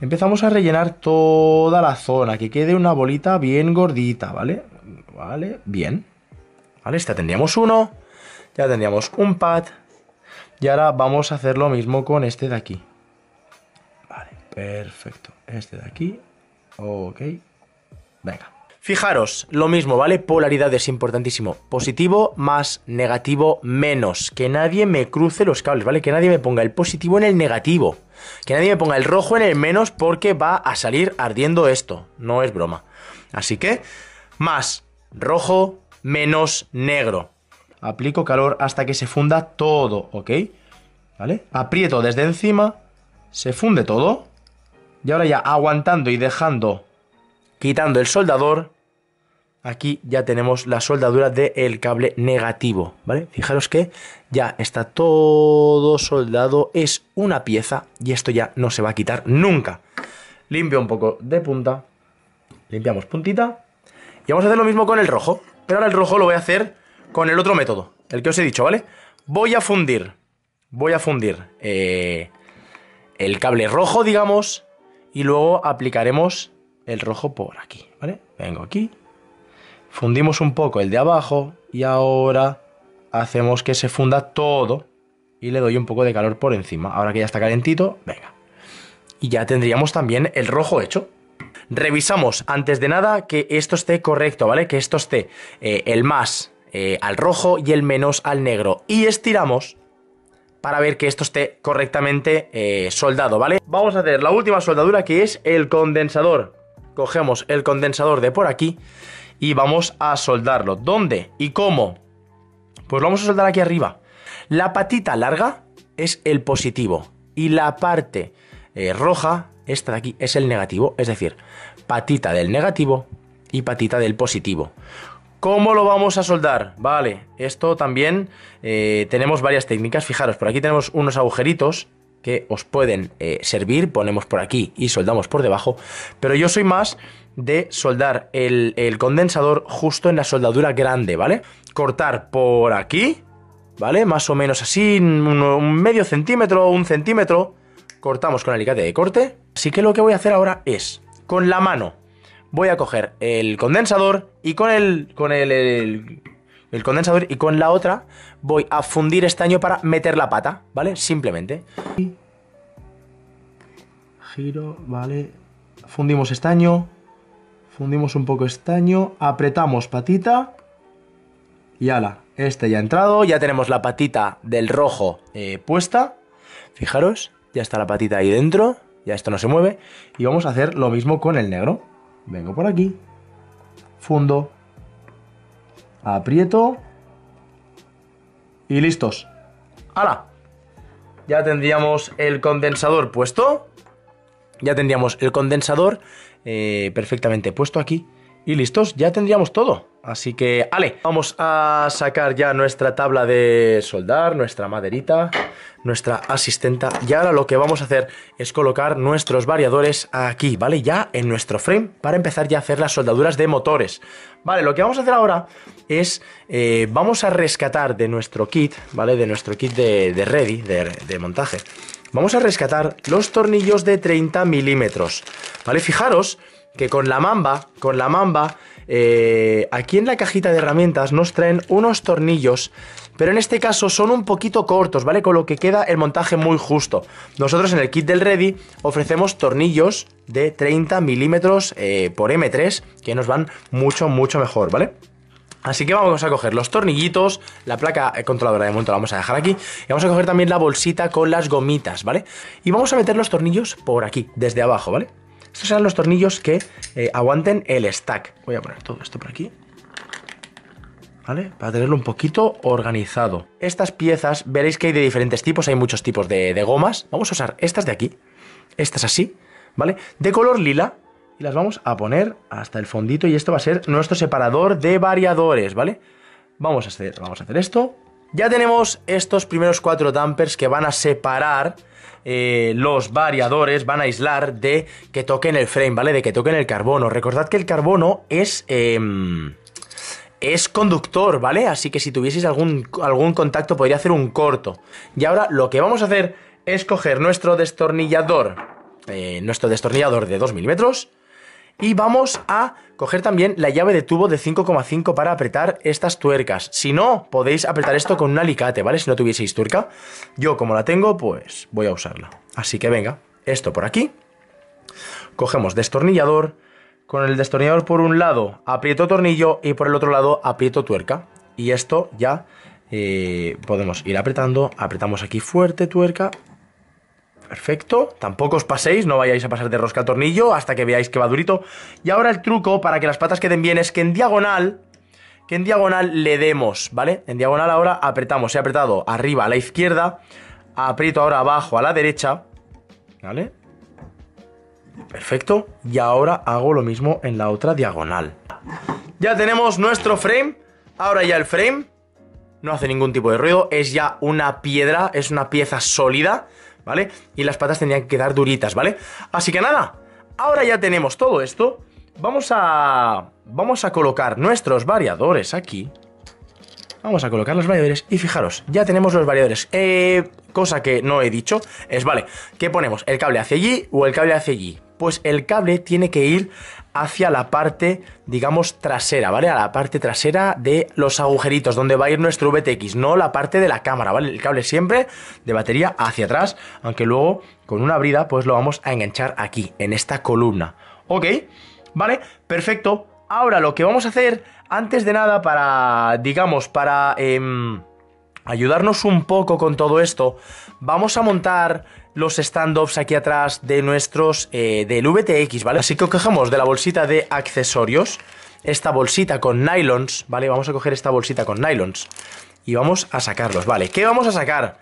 Empezamos a rellenar toda la zona, que quede una bolita bien gordita, ¿vale? Vale, bien. Vale, esta tendríamos uno, ya tendríamos un pad, y ahora vamos a hacer lo mismo con este de aquí. Vale, perfecto. Este de aquí, ok. Venga. Fijaros, lo mismo, ¿vale? Polaridad es importantísimo. Positivo más negativo menos. Que nadie me cruce los cables, ¿vale? Que nadie me ponga el positivo en el negativo. Que nadie me ponga el rojo en el menos porque va a salir ardiendo esto. No es broma. Así que, más rojo menos negro. Aplico calor hasta que se funda todo, ¿ok? ¿Vale? Aprieto desde encima, se funde todo. Y ahora ya aguantando y dejando Quitando el soldador, aquí ya tenemos la soldadura del cable negativo, ¿vale? Fijaros que ya está todo soldado, es una pieza y esto ya no se va a quitar nunca. Limpio un poco de punta, limpiamos puntita y vamos a hacer lo mismo con el rojo, pero ahora el rojo lo voy a hacer con el otro método, el que os he dicho, ¿vale? Voy a fundir, voy a fundir eh, el cable rojo, digamos, y luego aplicaremos el rojo por aquí, ¿vale? Vengo aquí, fundimos un poco el de abajo y ahora hacemos que se funda todo y le doy un poco de calor por encima. Ahora que ya está calentito, venga. Y ya tendríamos también el rojo hecho. Revisamos antes de nada que esto esté correcto, ¿vale? Que esto esté eh, el más eh, al rojo y el menos al negro. Y estiramos para ver que esto esté correctamente eh, soldado, ¿vale? Vamos a hacer la última soldadura que es el condensador cogemos el condensador de por aquí y vamos a soldarlo. ¿Dónde y cómo? Pues lo vamos a soldar aquí arriba. La patita larga es el positivo y la parte eh, roja, esta de aquí, es el negativo. Es decir, patita del negativo y patita del positivo. ¿Cómo lo vamos a soldar? Vale, esto también eh, tenemos varias técnicas. Fijaros, por aquí tenemos unos agujeritos que os pueden eh, servir, ponemos por aquí y soldamos por debajo, pero yo soy más de soldar el, condensador justo en la soldadura grande, ¿vale? Cortar por aquí, ¿vale? Más o menos así, un, medio centímetro, un centímetro, cortamos con alicate de corte. Así que lo que voy a hacer ahora es, con la mano, voy a coger el condensador y con el, con el el condensador y con la otra voy a fundir estaño para meter la pata, ¿vale? Simplemente. Giro, ¿vale? Fundimos estaño, fundimos un poco estaño, apretamos patita y ala, este ya ha entrado, ya tenemos la patita del rojo eh, puesta. Fijaros, ya está la patita ahí dentro, ya esto no se mueve. Y vamos a hacer lo mismo con el negro. Vengo por aquí, fundo, aprieto y listos. ¡Hala! Ya tendríamos el condensador puesto. Ya tendríamos el condensador eh, perfectamente puesto aquí. Y listos, ya tendríamos todo. Así que, ale, vamos a sacar ya nuestra tabla de soldar, nuestra maderita, nuestra asistenta. Y ahora lo que vamos a hacer es colocar nuestros variadores aquí, ¿vale? Ya en nuestro frame para empezar ya a hacer las soldaduras de motores. Vale, lo que vamos a hacer ahora es, eh, vamos a rescatar de nuestro kit, ¿vale? De nuestro kit de, ready, de, de montaje. Vamos a rescatar los tornillos de 30 milímetros, ¿vale? Fijaros que con la mamba, con la mamba, eh, aquí en la cajita de herramientas nos traen unos tornillos, pero en este caso son un poquito cortos, ¿vale? Con lo que queda el montaje muy justo. Nosotros en el kit del Ready ofrecemos tornillos de 30 milímetros eh, por M3, que nos van mucho, mucho mejor, ¿vale? Así que vamos a coger los tornillitos, la placa controladora de momento la vamos a dejar aquí y vamos a coger también la bolsita con las gomitas, ¿vale? Y vamos a meter los tornillos por aquí, desde abajo, ¿vale? Estos serán los tornillos que eh, aguanten el stack. Voy a poner todo esto por aquí. ¿Vale? Para tenerlo un poquito organizado. Estas piezas, veréis que hay de diferentes tipos, hay muchos tipos de, gomas. Vamos a usar estas de aquí, estas así, ¿vale? De color lila, y las vamos a poner hasta el fondito y esto va a ser nuestro separador de variadores, ¿vale? Vamos a hacer, vamos a hacer esto. Ya tenemos estos primeros cuatro dampers que van a separar eh, los variadores van a aislar de que toquen el frame, ¿vale? De que toquen el carbono. Recordad que el carbono es... Em, es conductor, ¿vale? Así que si tuvieseis algún, algún contacto podría hacer un corto. Y ahora lo que vamos a hacer es coger nuestro destornillador, eh, nuestro destornillador de 2 milímetros, y vamos a coger también la llave de tubo de 5,5 para apretar estas tuercas. Si no, podéis apretar esto con un alicate, ¿vale? Si no tuvieseis tuerca. Yo como la tengo, pues voy a usarla. Así que venga, esto por aquí. Cogemos destornillador. Con el destornillador por un lado aprieto tornillo y por el otro lado aprieto tuerca. Y esto ya eh, podemos ir apretando. Apretamos aquí fuerte tuerca Perfecto, tampoco os paséis, no vayáis a pasar de rosca al tornillo hasta que veáis que va durito. Y ahora el truco para que las patas queden bien es que en diagonal, que en diagonal le demos, ¿vale? En diagonal ahora apretamos, he apretado arriba a la izquierda, aprieto ahora abajo a la derecha, ¿vale? Perfecto, y ahora hago lo mismo en la otra diagonal. Ya tenemos nuestro frame, ahora ya el frame no hace ningún tipo de ruido, es ya una piedra, es una pieza sólida ¿vale? Y las patas tendrían que quedar duritas, ¿vale? Así que nada, ahora ya tenemos todo esto. Vamos a... Vamos a colocar nuestros variadores aquí. Vamos a colocar los variadores y fijaros, ya tenemos los variadores. Eh, cosa que no he dicho es, vale, ¿qué ponemos? ¿El cable hacia allí o el cable hacia allí? Pues el cable tiene que ir hacia la parte, digamos, trasera, ¿vale? A la parte trasera de los agujeritos, donde va a ir nuestro VTX, no la parte de la cámara, ¿vale? El cable siempre de batería hacia atrás, aunque luego con una brida pues lo vamos a enganchar aquí, en esta columna, ¿ok? ¿Vale? Perfecto. Ahora lo que vamos a hacer, antes de nada, para, digamos, para... Em, ayudarnos un poco con todo esto, vamos a montar los standoffs aquí atrás de nuestros, eh, del VTX, ¿vale? Así que cogemos de la bolsita de accesorios, esta bolsita con nylons, ¿vale? Vamos a coger esta bolsita con nylons y vamos a sacarlos, ¿vale? ¿Qué vamos a sacar?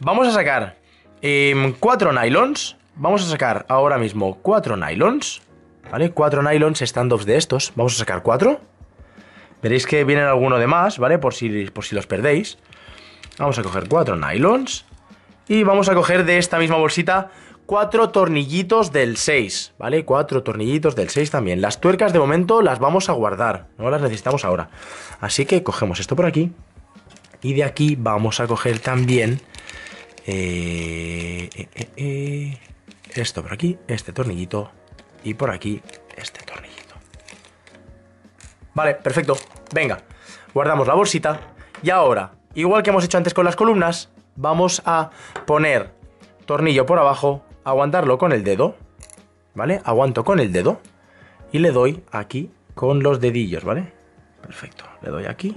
Vamos a sacar em, cuatro nylons, vamos a sacar ahora mismo cuatro nylons, ¿vale? Cuatro nylons standoffs de estos, vamos a sacar cuatro. Veréis que vienen alguno de más, ¿vale? Por si, por si los perdéis. Vamos a coger cuatro nylons. Y vamos a coger de esta misma bolsita cuatro tornillitos del 6, ¿vale? Cuatro tornillitos del 6 también. Las tuercas de momento las vamos a guardar, no las necesitamos ahora. Así que cogemos esto por aquí. Y de aquí vamos a coger también... Eh, eh, eh, esto por aquí, este tornillito. Y por aquí, este tornillito. Vale, perfecto. Venga, guardamos la bolsita. Y ahora, igual que hemos hecho antes con las columnas, vamos a poner tornillo por abajo, aguantarlo con el dedo, ¿vale? Aguanto con el dedo y le doy aquí con los dedillos, ¿vale? Perfecto, le doy aquí.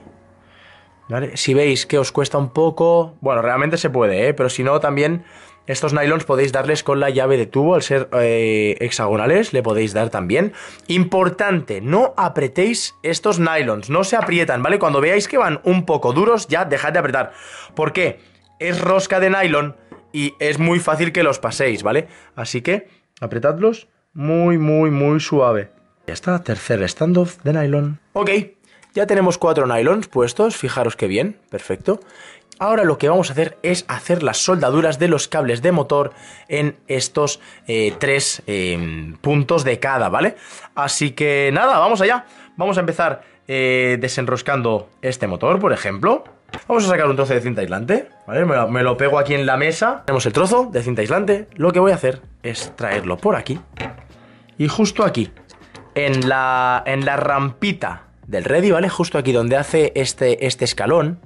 ¿Vale? Si veis que os cuesta un poco, bueno, realmente se puede, ¿eh? Pero si no, también Estos nylons podéis darles con la llave de tubo, al ser eh, hexagonales, le podéis dar también. Importante, no apretéis estos nylons, no se aprietan, ¿vale? Cuando veáis que van un poco duros, ya dejad de apretar. ¿Por qué? Es rosca de nylon y es muy fácil que los paséis, ¿vale? Así que apretadlos muy, muy, muy suave. Ya está, tercer standoff de nylon. Ok, ya tenemos cuatro nylons puestos, fijaros qué bien, perfecto. Ahora lo que vamos a hacer es hacer las soldaduras de los cables de motor en estos eh, tres em, puntos de cada, ¿vale? Así que nada, vamos allá. Vamos a empezar eh, desenroscando este motor, por ejemplo. Vamos a sacar un trozo de cinta aislante, ¿vale? Me lo, pego aquí en la mesa. Tenemos el trozo de cinta aislante. Lo que voy a hacer es traerlo por aquí. Y justo aquí, en la, en la rampita del ready, ¿vale? Justo aquí donde hace este, este escalón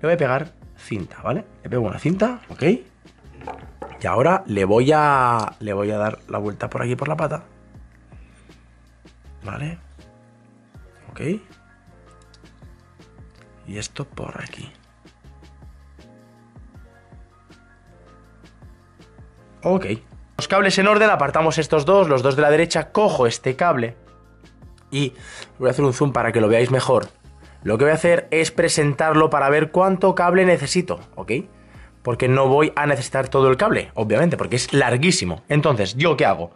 le voy a pegar cinta, ¿vale? Le pego una cinta, ok. Y ahora le voy a. Le voy a dar la vuelta por aquí por la pata. ¿Vale? Ok. Y esto por aquí. Ok. Los cables en orden, apartamos estos dos, los dos de la derecha, cojo este cable y voy a hacer un zoom para que lo veáis mejor. Lo que voy a hacer es presentarlo para ver cuánto cable necesito, ¿ok? Porque no voy a necesitar todo el cable, obviamente, porque es larguísimo. Entonces, ¿yo qué hago?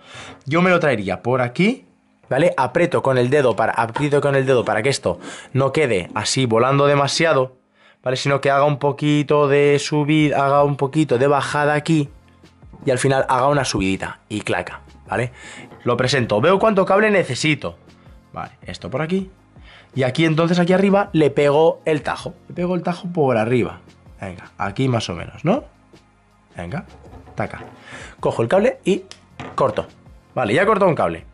Yo me lo traería por aquí, ¿vale? Aprieto con el dedo para, aprieto con el dedo para que esto no quede así volando demasiado, ¿vale? Sino que haga un poquito de subida, haga un poquito de bajada aquí y al final haga una subidita y claca, ¿vale? Lo presento, veo cuánto cable necesito. Vale, esto por aquí, y aquí entonces, aquí arriba, le pego el tajo. Le pego el tajo por arriba. Venga, aquí más o menos, ¿no? Venga, taca. Cojo el cable y corto. Vale, ya he cortado un cable.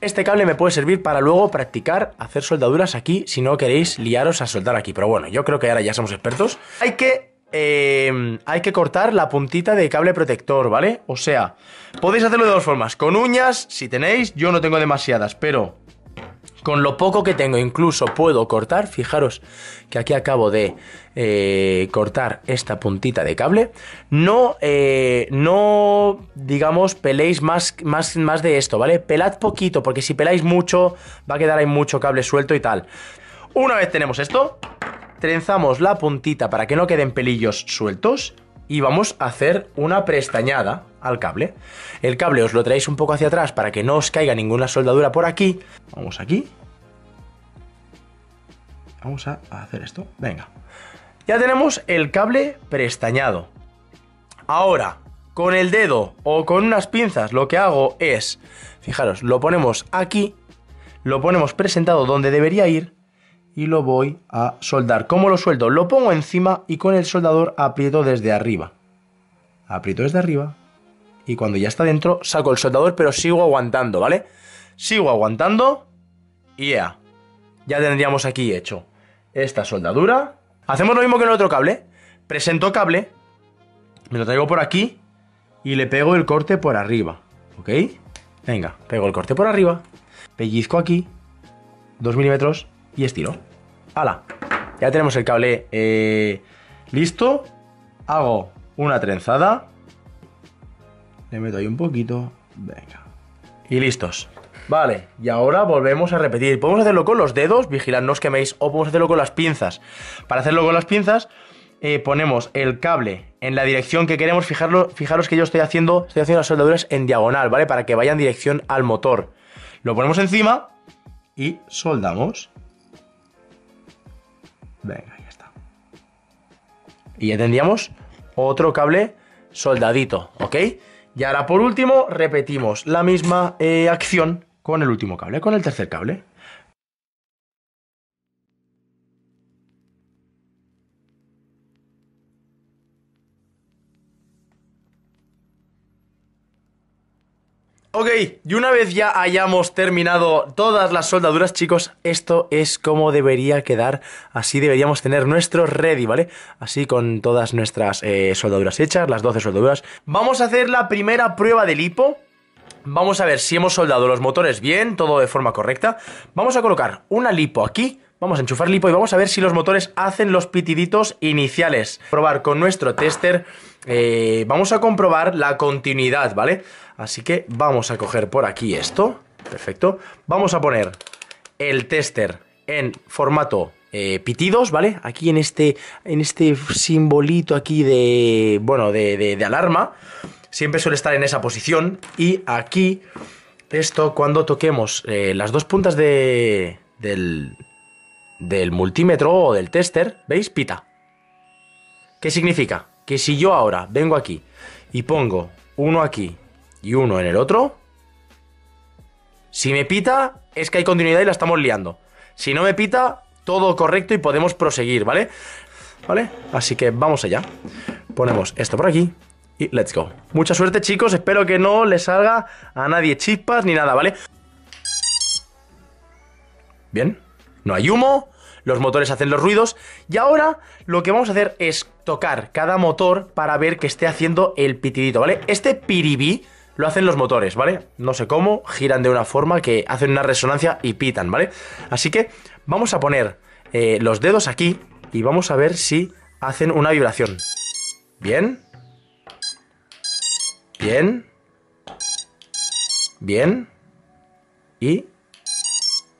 Este cable me puede servir para luego practicar hacer soldaduras aquí si no queréis liaros a soldar aquí. Pero bueno, yo creo que ahora ya somos expertos. Hay que, eh, hay que cortar la puntita de cable protector, ¿vale? O sea, podéis hacerlo de dos formas. Con uñas, si tenéis, yo no tengo demasiadas, pero con lo poco que tengo incluso puedo cortar, fijaros que aquí acabo de eh, cortar esta puntita de cable. No, eh, no digamos, peléis más, más, más de esto, ¿vale? Pelad poquito, porque si peláis mucho va a quedar ahí mucho cable suelto y tal. Una vez tenemos esto, trenzamos la puntita para que no queden pelillos sueltos y vamos a hacer una prestañada al cable. El cable os lo traéis un poco hacia atrás para que no os caiga ninguna soldadura por aquí. Vamos aquí. Vamos a hacer esto. Venga. Ya tenemos el cable prestañado. Ahora, con el dedo o con unas pinzas lo que hago es, fijaros, lo ponemos aquí, lo ponemos presentado donde debería ir y lo voy a soldar. ¿Cómo lo sueldo? Lo pongo encima y con el soldador aprieto desde arriba. Aprieto desde arriba y cuando ya está dentro saco el soldador pero sigo aguantando, ¿vale? Sigo aguantando y ya. Ya tendríamos aquí hecho esta soldadura. Hacemos lo mismo que en el otro cable. Presento cable, me lo traigo por aquí y le pego el corte por arriba, ¿ok? Venga, pego el corte por arriba, pellizco aquí, 2 milímetros y estiro. ¡Hala! Ya tenemos el cable eh, listo. Hago una trenzada. Le meto ahí un poquito. Venga. Y listos. Vale, y ahora volvemos a repetir. Podemos hacerlo con los dedos, vigilad, no os queméis, o podemos hacerlo con las pinzas. Para hacerlo con las pinzas, eh, ponemos el cable en la dirección que queremos. Fijarlo, fijaros que yo estoy haciendo, estoy haciendo las soldaduras en diagonal, ¿vale? Para que vayan en dirección al motor. Lo ponemos encima y soldamos. Venga, ya está. Y ya tendríamos otro cable soldadito, ¿ok? Y ahora por último repetimos la misma eh, acción con el último cable, con el tercer cable. Ok, y una vez ya hayamos terminado todas las soldaduras, chicos, esto es como debería quedar. Así deberíamos tener nuestro ready, ¿vale? Así con todas nuestras eh, soldaduras hechas, las 12 soldaduras. Vamos a hacer la primera prueba del hipo. Vamos a ver si hemos soldado los motores bien, todo de forma correcta. Vamos a colocar una lipo aquí, Vamos a enchufar el hipo y vamos a ver si los motores hacen los pitiditos iniciales. Probar con nuestro tester. Eh, vamos a comprobar la continuidad, ¿vale? Así que vamos a coger por aquí esto. Perfecto. Vamos a poner el tester en formato eh, pitidos, ¿vale? Aquí en este, en este simbolito aquí de, bueno, de, de, alarma. Siempre suele estar en esa posición. Y aquí, esto cuando toquemos eh, las dos puntas de, del, del multímetro o del tester, ¿veis? Pita. ¿Qué significa? Que si yo ahora vengo aquí y pongo uno aquí y uno en el otro, si me pita es que hay continuidad y la estamos liando. Si no me pita, todo correcto y podemos proseguir, ¿vale? ¿Vale? Así que vamos allá. Ponemos esto por aquí y let's go. Mucha suerte, chicos. Espero que no le salga a nadie chispas ni nada, ¿vale? Bien. No hay humo, los motores hacen los ruidos y ahora lo que vamos a hacer es tocar cada motor para ver que esté haciendo el pitidito, ¿vale? Este piribí lo hacen los motores, ¿vale? No sé cómo, giran de una forma que hacen una resonancia y pitan, ¿vale? Así que vamos a poner eh, los dedos aquí y vamos a ver si hacen una vibración. Bien. Bien. Bien. Y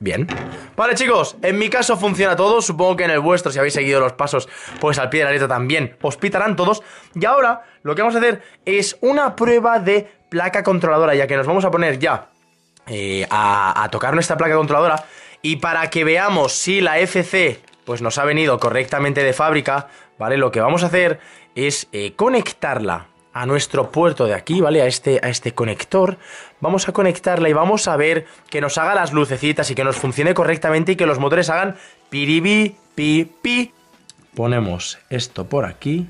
Bien. Vale, chicos, en mi caso funciona todo. Supongo que en el vuestro, si habéis seguido los pasos, pues al pie de la letra también os pitarán todos. Y ahora lo que vamos a hacer es una prueba de placa controladora, ya que nos vamos a poner ya eh, a, tocar nuestra placa controladora. Y para que veamos si la FC pues nos ha venido correctamente de fábrica, ¿vale? Lo que vamos a hacer es eh, conectarla a nuestro puerto de aquí, ¿vale? A este, a este conector. Vamos a conectarla y vamos a ver que nos haga las lucecitas y que nos funcione correctamente y que los motores hagan piribi, pi, pi. Ponemos esto por aquí.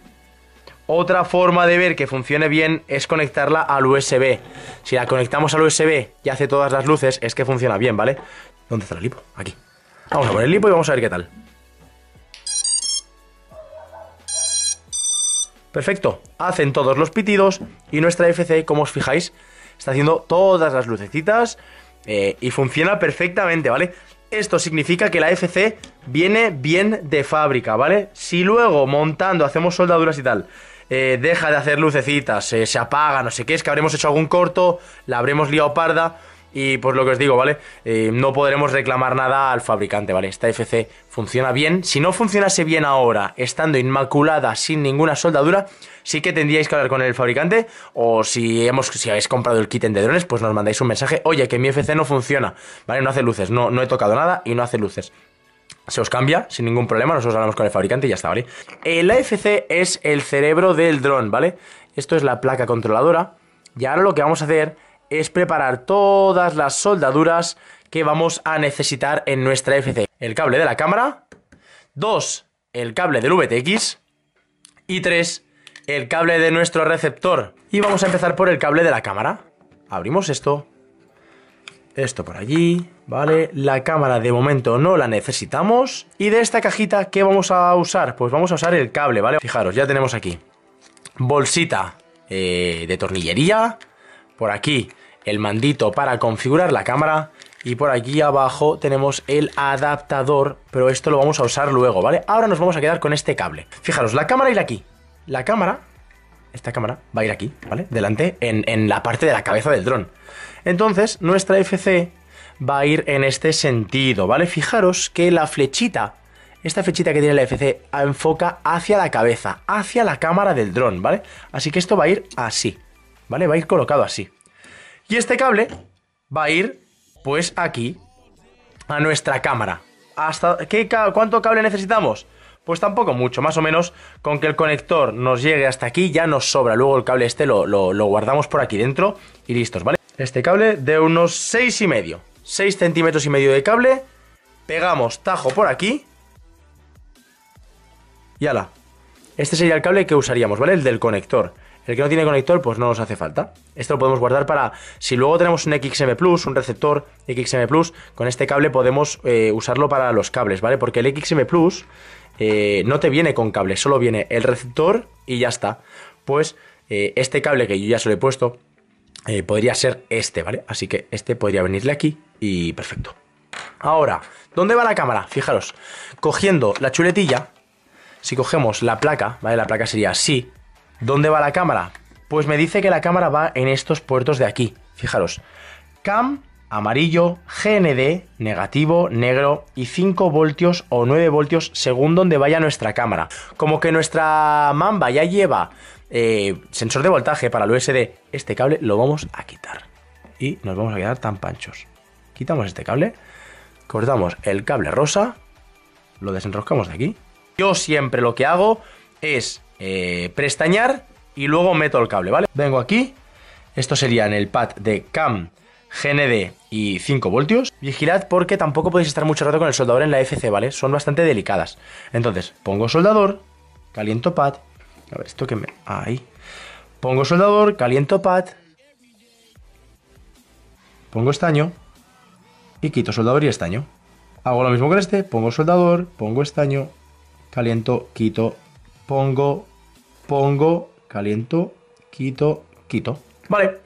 Otra forma de ver que funcione bien es conectarla al USB. Si la conectamos al USB y hace todas las luces, es que funciona bien, ¿vale? ¿Dónde está el lipo? Aquí. Vamos a poner el lipo y vamos a ver qué tal. Perfecto, hacen todos los pitidos y nuestra FC, como os fijáis, está haciendo todas las lucecitas eh, y funciona perfectamente, ¿vale? Esto significa que la FC viene bien de fábrica, ¿vale? Si luego montando hacemos soldaduras y tal, eh, deja de hacer lucecitas, eh, se apaga, no sé qué, es que habremos hecho algún corto, la habremos liado parda y pues lo que os digo, ¿vale? Eh, no podremos reclamar nada al fabricante, ¿vale? Esta FC funciona bien. Si no funcionase bien ahora, estando inmaculada, sin ninguna soldadura, sí que tendríais que hablar con el fabricante. O si hemos, si habéis comprado el kit de drones, pues nos mandáis un mensaje. Oye, que mi FC no funciona, ¿vale? No hace luces, no, no he tocado nada y no hace luces. Se os cambia sin ningún problema, nosotros hablamos con el fabricante y ya está, ¿vale? El AFC es el cerebro del dron, ¿vale? Esto es la placa controladora. Y ahora lo que vamos a hacer es preparar todas las soldaduras que vamos a necesitar en nuestra FC. El cable de la cámara, 2. El cable del VTX y 3. El cable de nuestro receptor. Y vamos a empezar por el cable de la cámara. Abrimos esto. Esto por allí, ¿vale? La cámara de momento no la necesitamos. Y de esta cajita, ¿qué vamos a usar? Pues vamos a usar el cable, ¿vale? Fijaros, ya tenemos aquí bolsita eh, de tornillería. Por aquí el mandito para configurar la cámara y por aquí abajo tenemos el adaptador, pero esto lo vamos a usar luego, ¿vale? Ahora nos vamos a quedar con este cable. Fijaros, la cámara irá aquí. La cámara, esta cámara, va a ir aquí, ¿vale? Delante, en, en la parte de la cabeza del dron. Entonces, nuestra FC va a ir en este sentido, ¿vale? Fijaros que la flechita, esta flechita que tiene la FC, enfoca hacia la cabeza, hacia la cámara del dron, ¿vale? Así que esto va a ir así, ¿vale? Va a ir colocado así. Y este cable va a ir, pues aquí, a nuestra cámara. ¿Hasta qué, cuánto cable necesitamos? Pues tampoco mucho, más o menos con que el conector nos llegue hasta aquí ya nos sobra. Luego el cable este lo, guardamos por aquí dentro y listos, ¿vale? Este cable de unos 6 y medio, 6 centímetros y medio de cable, pegamos tajo por aquí y ala. Este sería el cable que usaríamos, ¿vale? El del conector. El que no tiene conector, pues no nos hace falta. Esto lo podemos guardar para, si luego tenemos un XM Plus, un receptor XM Plus, con este cable podemos eh, usarlo para los cables, ¿vale? Porque el XM Plus eh, no te viene con cable, solo viene el receptor y ya está. Pues eh, este cable que yo ya se lo he puesto, podría ser este, ¿vale? Así que este podría venirle aquí y perfecto. Ahora, ¿dónde va la cámara? Fijaros, cogiendo la chuletilla, si cogemos la placa, ¿vale? La placa sería así. ¿Dónde va la cámara? Pues me dice que la cámara va en estos puertos de aquí. Fijaros, cam, amarillo, GND, negativo, negro y 5 voltios o 9 voltios según donde vaya nuestra cámara. Como que nuestra Mamba ya lleva eh, sensor de voltaje para el USD, este cable lo vamos a quitar. Y nos vamos a quedar tan panchos. Quitamos este cable, cortamos el cable rosa, lo desenroscamos de aquí. Yo siempre lo que hago es eh, prestañar y luego meto el cable, ¿vale? Vengo aquí, esto sería en el pad de CAM, GND y 5 voltios. Vigilad porque tampoco podéis estar mucho rato con el soldador en la FC, ¿vale? Son bastante delicadas. Entonces, pongo soldador, caliento pad. A ver, esto que me... Ahí. Pongo soldador, caliento pad. Pongo estaño. Y quito soldador y estaño. Hago lo mismo con este. Pongo soldador, pongo estaño, caliento, quito, pongo, pongo, caliento, quito, quito. Vale,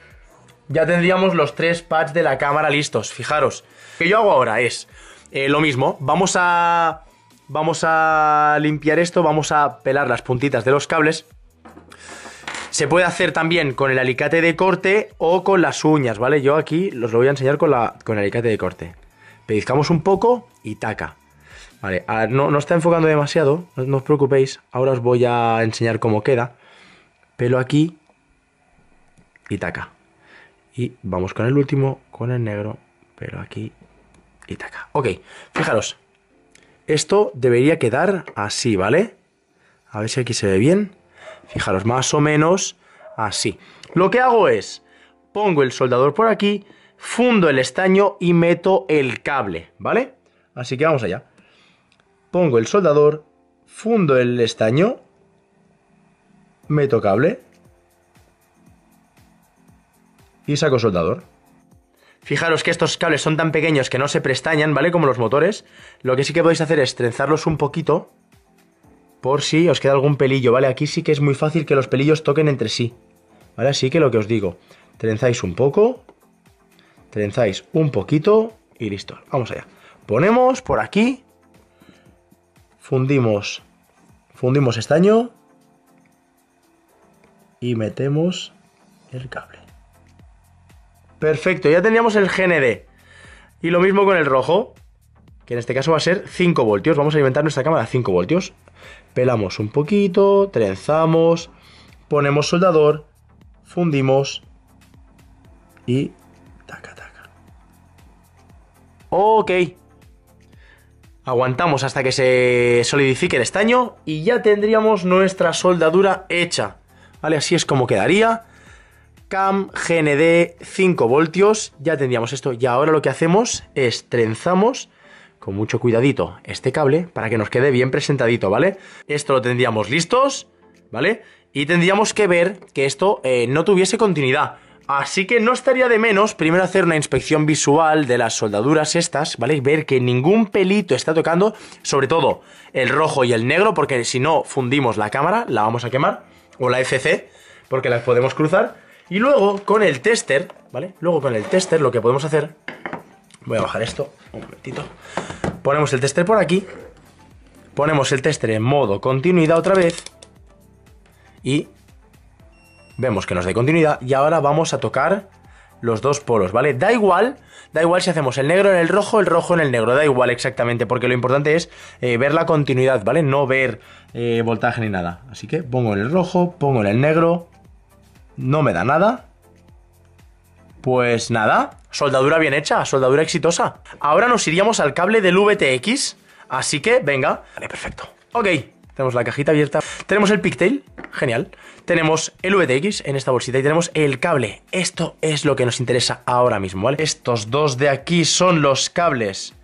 ya tendríamos los tres pads de la cámara listos. Fijaros, lo que yo hago ahora es eh, lo mismo. Vamos a, vamos a limpiar esto, vamos a pelar las puntitas de los cables. Se puede hacer también con el alicate de corte o con las uñas, ¿vale? Yo aquí los lo voy a enseñar con, la, con el alicate de corte. Pellizcamos un poco y taca. Vale, no, está enfocando demasiado, no, no os preocupéis. Ahora os voy a enseñar cómo queda. Pelo aquí y taca. Y vamos con el último, con el negro, pero aquí y taca. Ok, fijaros. Esto debería quedar así, ¿vale? A ver si aquí se ve bien. Fijaros, más o menos así. Lo que hago es, pongo el soldador por aquí, fundo el estaño y meto el cable, ¿vale? Así que vamos allá. Pongo el soldador, fundo el estaño, meto cable y saco soldador. Fijaros que estos cables son tan pequeños que no se prestañan, ¿vale? Como los motores. Lo que sí que podéis hacer es trenzarlos un poquito por si os queda algún pelillo, ¿vale? Aquí sí que es muy fácil que los pelillos toquen entre sí, ¿vale? Así que lo que os digo, trenzáis un poco, trenzáis un poquito y listo. Vamos allá. Ponemos por aquí, fundimos, fundimos estaño y metemos el cable. Perfecto, ya teníamos el GND. Y lo mismo con el rojo, que en este caso va a ser 5 voltios. Vamos a alimentar nuestra cámara a 5 voltios. Pelamos un poquito, trenzamos, ponemos soldador, fundimos y taca, taca. Ok. Aguantamos hasta que se solidifique el estaño y ya tendríamos nuestra soldadura hecha. ¿Vale? Así es como quedaría. CAM GND 5 voltios, ya tendríamos esto. Y ahora lo que hacemos es trenzamos con mucho cuidadito este cable para que nos quede bien presentadito, ¿vale? Esto lo tendríamos listos, ¿vale? Y tendríamos que ver que esto eh, no tuviese continuidad. Así que no estaría de menos primero hacer una inspección visual de las soldaduras estas, ¿vale? Ver que ningún pelito está tocando, sobre todo el rojo y el negro, porque si no fundimos la cámara, la vamos a quemar, o la FC, porque las podemos cruzar. Y luego con el tester, ¿vale? Luego con el tester lo que podemos hacer... Voy a bajar esto, un momentito. Ponemos el tester por aquí. Ponemos el tester en modo continuidad otra vez. Y vemos que nos da continuidad. Y ahora vamos a tocar los dos polos, ¿vale? Da igual, da igual si hacemos el negro en el rojo, el rojo en el negro, da igual exactamente, porque lo importante es eh, ver la continuidad, ¿vale? No ver eh, voltaje ni nada. Así que pongo en el rojo, pongo en el negro, no me da nada. Pues nada, soldadura bien hecha, soldadura exitosa. Ahora nos iríamos al cable del VTX, así que venga. Vale, perfecto. Ok, tenemos la cajita abierta. Tenemos el pigtail, genial. Tenemos el VTX en esta bolsita y tenemos el cable. Esto es lo que nos interesa ahora mismo, ¿vale? Estos dos de aquí son los cables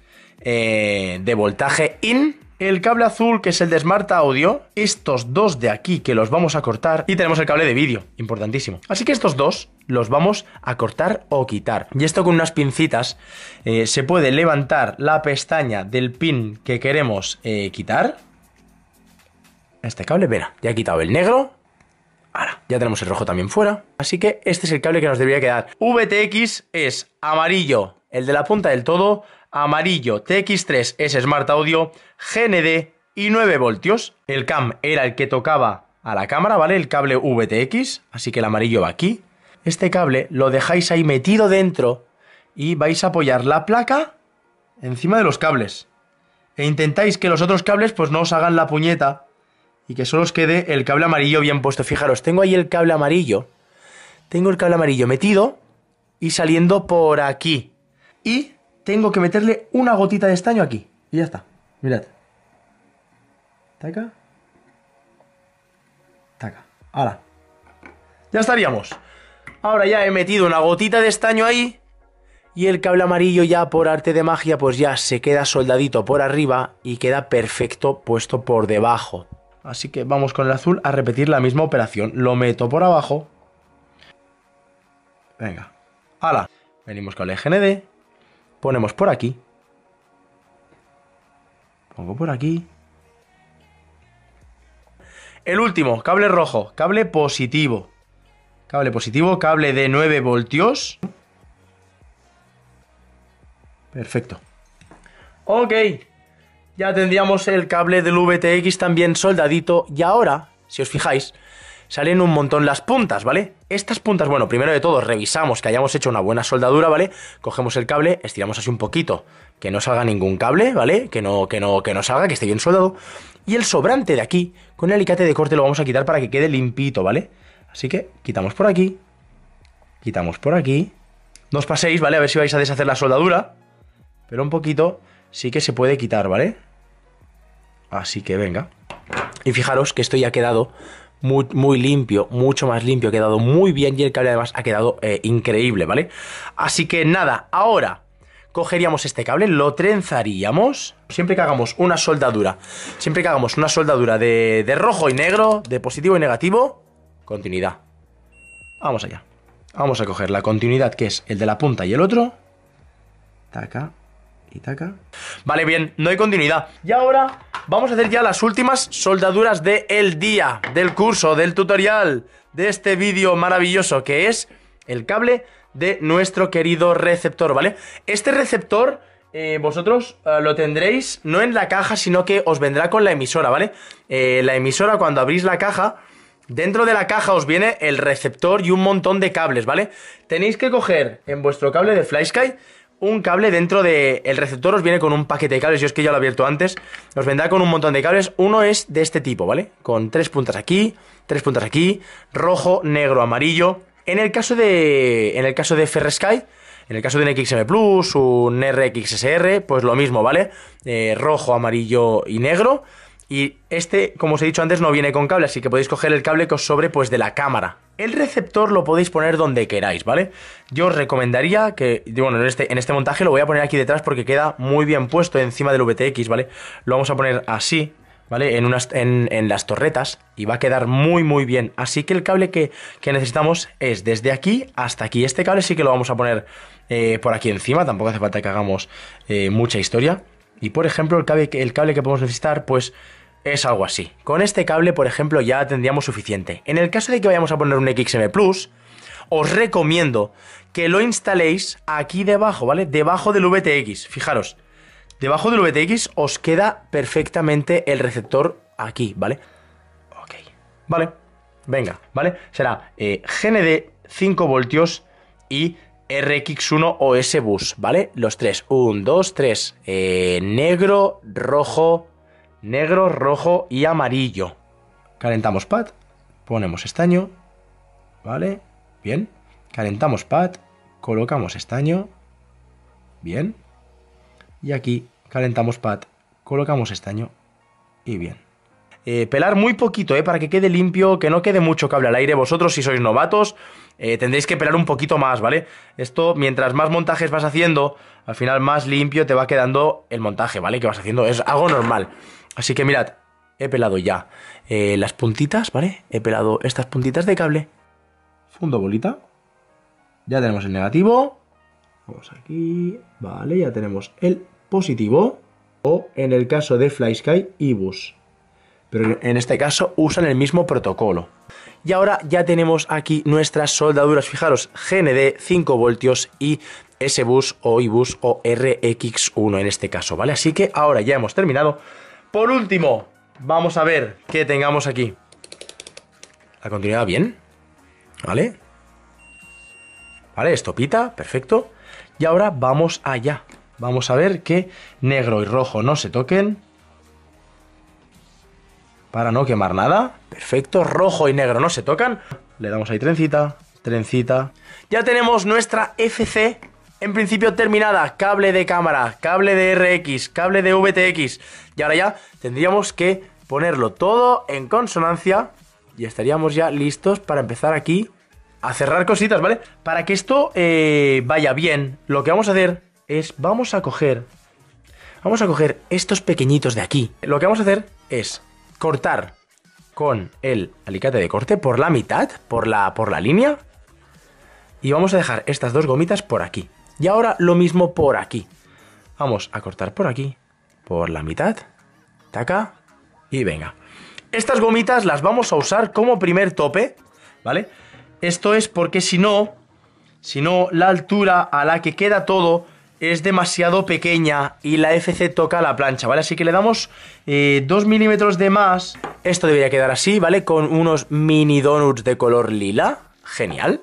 eh, de voltaje in el cable azul que es el de Smart Audio, estos dos de aquí que los vamos a cortar y tenemos el cable de vídeo, importantísimo. Así que estos dos los vamos a cortar o quitar. Y esto con unas pincitas eh, se puede levantar la pestaña del pin que queremos eh, quitar. Este cable, verá, ya he quitado el negro. Ahora, ya tenemos el rojo también fuera. Así que este es el cable que nos debería quedar. VTX es amarillo, el de la punta del todo, amarillo TX3 es Smart Audio, GND y 9 voltios. El cam era el que tocaba a la cámara, ¿vale? El cable VTX, así que el amarillo va aquí. Este cable lo dejáis ahí metido dentro y vais a apoyar la placa encima de los cables. E intentáis que los otros cables pues no os hagan la puñeta y que solo os quede el cable amarillo bien puesto. Fijaros, tengo ahí el cable amarillo. Tengo el cable amarillo metido y saliendo por aquí. Y tengo que meterle una gotita de estaño aquí. Y ya está. Mirad. Taca. Taca. Ahora. Ya estaríamos. Ahora ya he metido una gotita de estaño ahí. Y el cable amarillo ya por arte de magia pues ya se queda soldadito por arriba y queda perfecto puesto por debajo. Así que vamos con el azul a repetir la misma operación. Lo meto por abajo. Venga. ¡Hala! Venimos con el GND. Ponemos por aquí. Pongo por aquí. El último, cable rojo, cable positivo. Cable positivo, cable de 9 voltios. Perfecto. Ok. Ya tendríamos el cable del VTX también soldadito. Y ahora, si os fijáis, salen un montón las puntas, ¿vale? Estas puntas, bueno, primero de todo revisamos que hayamos hecho una buena soldadura, ¿vale? Cogemos el cable, estiramos así un poquito, que no salga ningún cable, ¿vale? Que no, que no, que no salga, que esté bien soldado. Y el sobrante de aquí, con el alicate de corte lo vamos a quitar para que quede limpito, ¿vale? Así que quitamos por aquí, quitamos por aquí. No os paséis, ¿vale? A ver si vais a deshacer la soldadura. Pero un poquito sí que se puede quitar, ¿vale? Así que venga. Y fijaros que esto ya ha quedado muy, limpio, mucho más limpio, ha quedado muy bien y el cable además ha quedado eh, increíble, ¿vale? Así que nada, ahora cogeríamos este cable, lo trenzaríamos. Siempre que hagamos una soldadura, siempre que hagamos una soldadura de, de rojo y negro, de positivo y negativo, continuidad. Vamos allá. Vamos a coger la continuidad que es el de la punta y el otro. Taca Vale, bien, no hay continuidad. Y ahora vamos a hacer ya las últimas soldaduras del día, del curso, del tutorial, de este vídeo maravilloso que es el cable de nuestro querido receptor, ¿vale? Este receptor... Eh, vosotros eh, lo tendréis no en la caja, sino que os vendrá con la emisora, ¿vale? Eh, la emisora cuando abrís la caja, dentro de la caja os viene el receptor y un montón de cables, ¿vale? Tenéis que coger en vuestro cable de FlySky un cable dentro del el receptor, os viene con un paquete de cables, yo es que ya lo he abierto antes, os vendrá con un montón de cables, uno es de este tipo, ¿vale? Con tres puntas aquí, tres puntas aquí, rojo, negro, amarillo. En el caso de, en el caso de Ferresky, en el caso de un XM Plus, un RXSR, pues lo mismo, ¿vale? Eh, rojo, amarillo y negro. Y este, como os he dicho antes, no viene con cable, así que podéis coger el cable que os sobre pues de la cámara. El receptor lo podéis poner donde queráis, ¿vale? Yo os recomendaría que, bueno, en este, en este montaje lo voy a poner aquí detrás porque queda muy bien puesto encima del VTX, ¿vale? Lo vamos a poner así, ¿vale? En, unas, en, las torretas y va a quedar muy muy bien. Así que el cable que, necesitamos es desde aquí hasta aquí. Este cable sí que lo vamos a poner eh, por aquí encima, tampoco hace falta que hagamos eh, mucha historia. Y por ejemplo el cable, el cable que podemos necesitar pues es algo así. Con este cable, por ejemplo, ya tendríamos suficiente. En el caso de que vayamos a poner un XM Plus, os recomiendo que lo instaléis aquí debajo, ¿vale? Debajo del VTX. Fijaros, debajo del VTX os queda perfectamente el receptor aquí, ¿vale? Ok, vale, venga, ¿vale? Será eh, GND 5 voltios y RX1 OS Bus, ¿vale? Los tres, 1, 2, 3, negro, rojo, negro, rojo y amarillo. Calentamos pad, ponemos estaño, ¿vale? Bien. Calentamos pad, colocamos estaño, bien. Y aquí calentamos pad, colocamos estaño y bien. Eh, pelar muy poquito, ¿eh? Para que quede limpio, que no quede mucho cable al aire. Vosotros, si sois novatos, eh, tendréis que pelar un poquito más, ¿vale? Esto, mientras más montajes vas haciendo, al final más limpio te va quedando el montaje, ¿vale? Que vas haciendo, es algo normal. Así que mirad, he pelado ya eh, las puntitas, ¿vale? He pelado estas puntitas de cable. Fundo bolita. Ya tenemos el negativo. Vamos aquí. Vale, ya tenemos el positivo. O en el caso de FlySky, IBUS. Pero en este caso usan el mismo protocolo. Y ahora ya tenemos aquí nuestras soldaduras. Fijaros, GND 5 voltios y S-Bus o iBus o RX1 en este caso, ¿vale? Así que ahora ya hemos terminado. Por último, vamos a ver qué tengamos aquí. La continuidad bien, ¿vale? Vale, estopita, perfecto. Y ahora vamos allá. Vamos a ver que negro y rojo no se toquen. Para no quemar nada. Perfecto, rojo y negro no se tocan. Le damos ahí trencita, trencita. Ya tenemos nuestra FC en principio terminada. Cable de cámara, cable de RX, cable de VTX. Y ahora ya tendríamos que ponerlo todo en consonancia. Y estaríamos ya listos para empezar aquí a cerrar cositas, ¿vale? Para que esto eh, vaya bien, lo que vamos a hacer es, vamos a coger, vamos a coger estos pequeñitos de aquí. Lo que vamos a hacer es cortar con el alicate de corte por la mitad, por la, por la línea. Y vamos a dejar estas dos gomitas por aquí. Y ahora lo mismo por aquí. Vamos a cortar por aquí, por la mitad, taca, y venga. Estas gomitas las vamos a usar como primer tope, ¿vale? Esto es porque si no, si no, la altura a la que queda todo es demasiado pequeña y la FC toca la plancha, ¿vale? Así que le damos 2 eh, milímetros de más. Esto debería quedar así, ¿vale? Con unos mini donuts de color lila. Genial.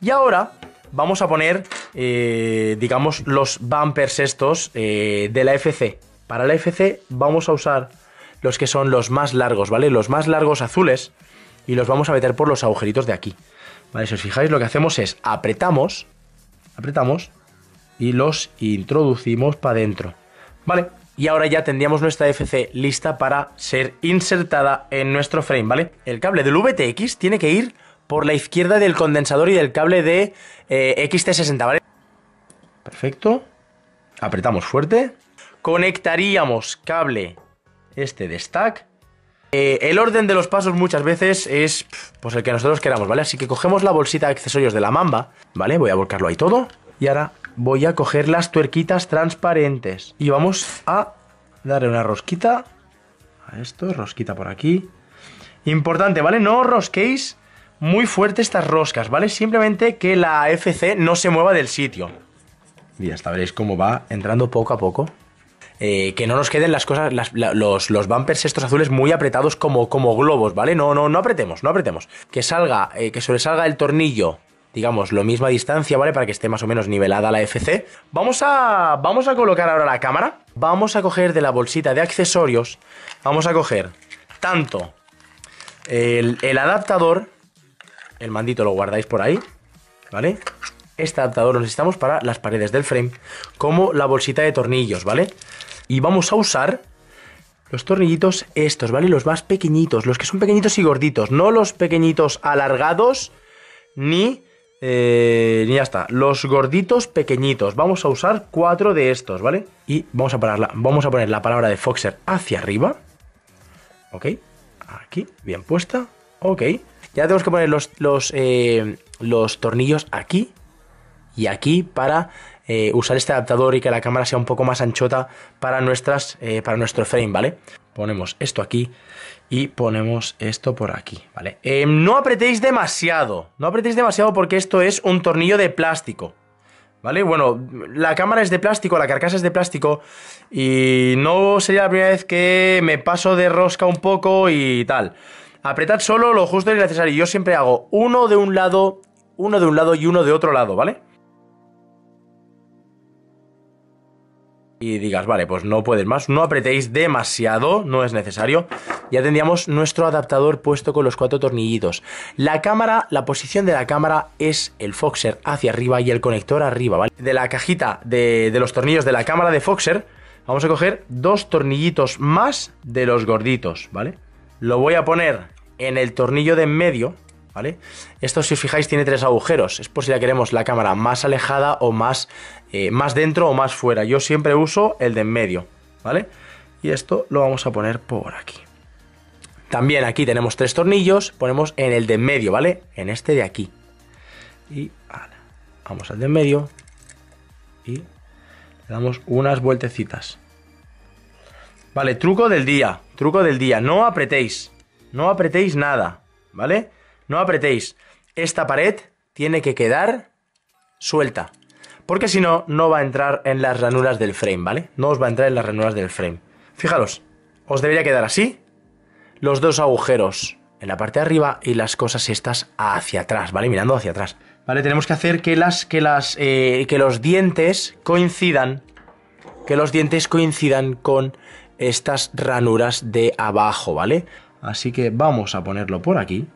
Y ahora vamos a poner, eh, digamos, los bumpers estos eh, de la FC. Para la FC vamos a usar los que son los más largos, ¿vale? Los más largos azules y los vamos a meter por los agujeritos de aquí. Vale, si os fijáis lo que hacemos es apretamos, apretamos y los introducimos para adentro. Vale, y ahora ya tendríamos nuestra FC lista para ser insertada en nuestro frame, ¿vale? El cable del VTX tiene que ir por la izquierda del condensador y del cable de eh, XT60, ¿vale? Perfecto. Apretamos fuerte. Conectaríamos cable este de stack eh, el orden de los pasos muchas veces es pues el que nosotros queramos, ¿vale? Así que cogemos la bolsita de accesorios de la mamba, ¿vale? Voy a volcarlo ahí todo. Y ahora voy a coger las tuerquitas transparentes. Y vamos a darle una rosquita a esto, rosquita por aquí. Importante, ¿vale? No rosquéis muy fuerte estas roscas, ¿vale? Simplemente que la FC no se mueva del sitio. Y hasta veréis cómo va entrando poco a poco. Eh, que no nos queden las cosas, los, los, bumpers estos azules muy apretados como, como globos, ¿vale? No, no, no apretemos, no apretemos. Que salga, eh, que sobresalga el tornillo, digamos, lo misma distancia, ¿vale? Para que esté más o menos nivelada la FC. Vamos a, vamos a colocar ahora la cámara. Vamos a coger de la bolsita de accesorios, vamos a coger tanto el, el adaptador, el mandito lo guardáis por ahí, ¿vale? Este adaptador lo necesitamos para las paredes del frame, como la bolsita de tornillos, ¿vale? Y vamos a usar los tornillitos estos, ¿vale? Los más pequeñitos, los que son pequeñitos y gorditos, no los pequeñitos alargados ni... Eh, ya está, los gorditos pequeñitos. Vamos a usar cuatro de estos, ¿vale? Y vamos a, vamos a poner la palabra de Foxer hacia arriba. Ok, aquí, bien puesta. Ok, ya tenemos que poner los, los, eh, los tornillos aquí y aquí para eh, usar este adaptador y que la cámara sea un poco más anchota para, nuestras, eh, para nuestro frame, ¿vale? Ponemos esto aquí y ponemos esto por aquí, ¿vale? No apretéis demasiado, no apretéis demasiado porque esto es un tornillo de plástico, ¿vale? Bueno, la cámara es de plástico, la carcasa es de plástico y no sería la primera vez que me paso de rosca un poco y tal. Apretad solo lo justo y necesario. Yo siempre hago uno de un lado, uno de un lado y uno de otro lado, ¿vale? y digas, vale, pues no puedes más, no apretéis demasiado, no es necesario. Ya tendríamos nuestro adaptador puesto con los cuatro tornillitos. La cámara, la posición de la cámara es el Foxer hacia arriba y el conector arriba, ¿vale? De la cajita de, los tornillos de la cámara de Foxer, vamos a coger dos tornillitos más de los gorditos, ¿vale? Lo voy a poner en el tornillo de en medio, ¿vale? Esto, si os fijáis, tiene tres agujeros. Es por si la queremos la cámara más alejada o más, eh, más dentro o más fuera. Yo siempre uso el de en medio, ¿vale? Y esto lo vamos a poner por aquí. También aquí tenemos tres tornillos, ponemos en el de en medio, ¿vale? En este de aquí. Y vamos al de en medio y le damos unas vueltecitas. Vale, truco del día, truco del día, no apretéis, no apretéis nada, ¿vale? No apretéis. Esta pared tiene que quedar suelta. Porque si no, no va a entrar en las ranuras del frame, ¿vale? No os va a entrar en las ranuras del frame. Fijaros, os debería quedar así. Los dos agujeros en la parte de arriba y las cosas estas hacia atrás, ¿vale? Mirando hacia atrás. ¿Vale? Tenemos que hacer que las. que las. Eh, que los dientes coincidan. Que los dientes coincidan con estas ranuras de abajo, ¿vale? Así que vamos a ponerlo por aquí.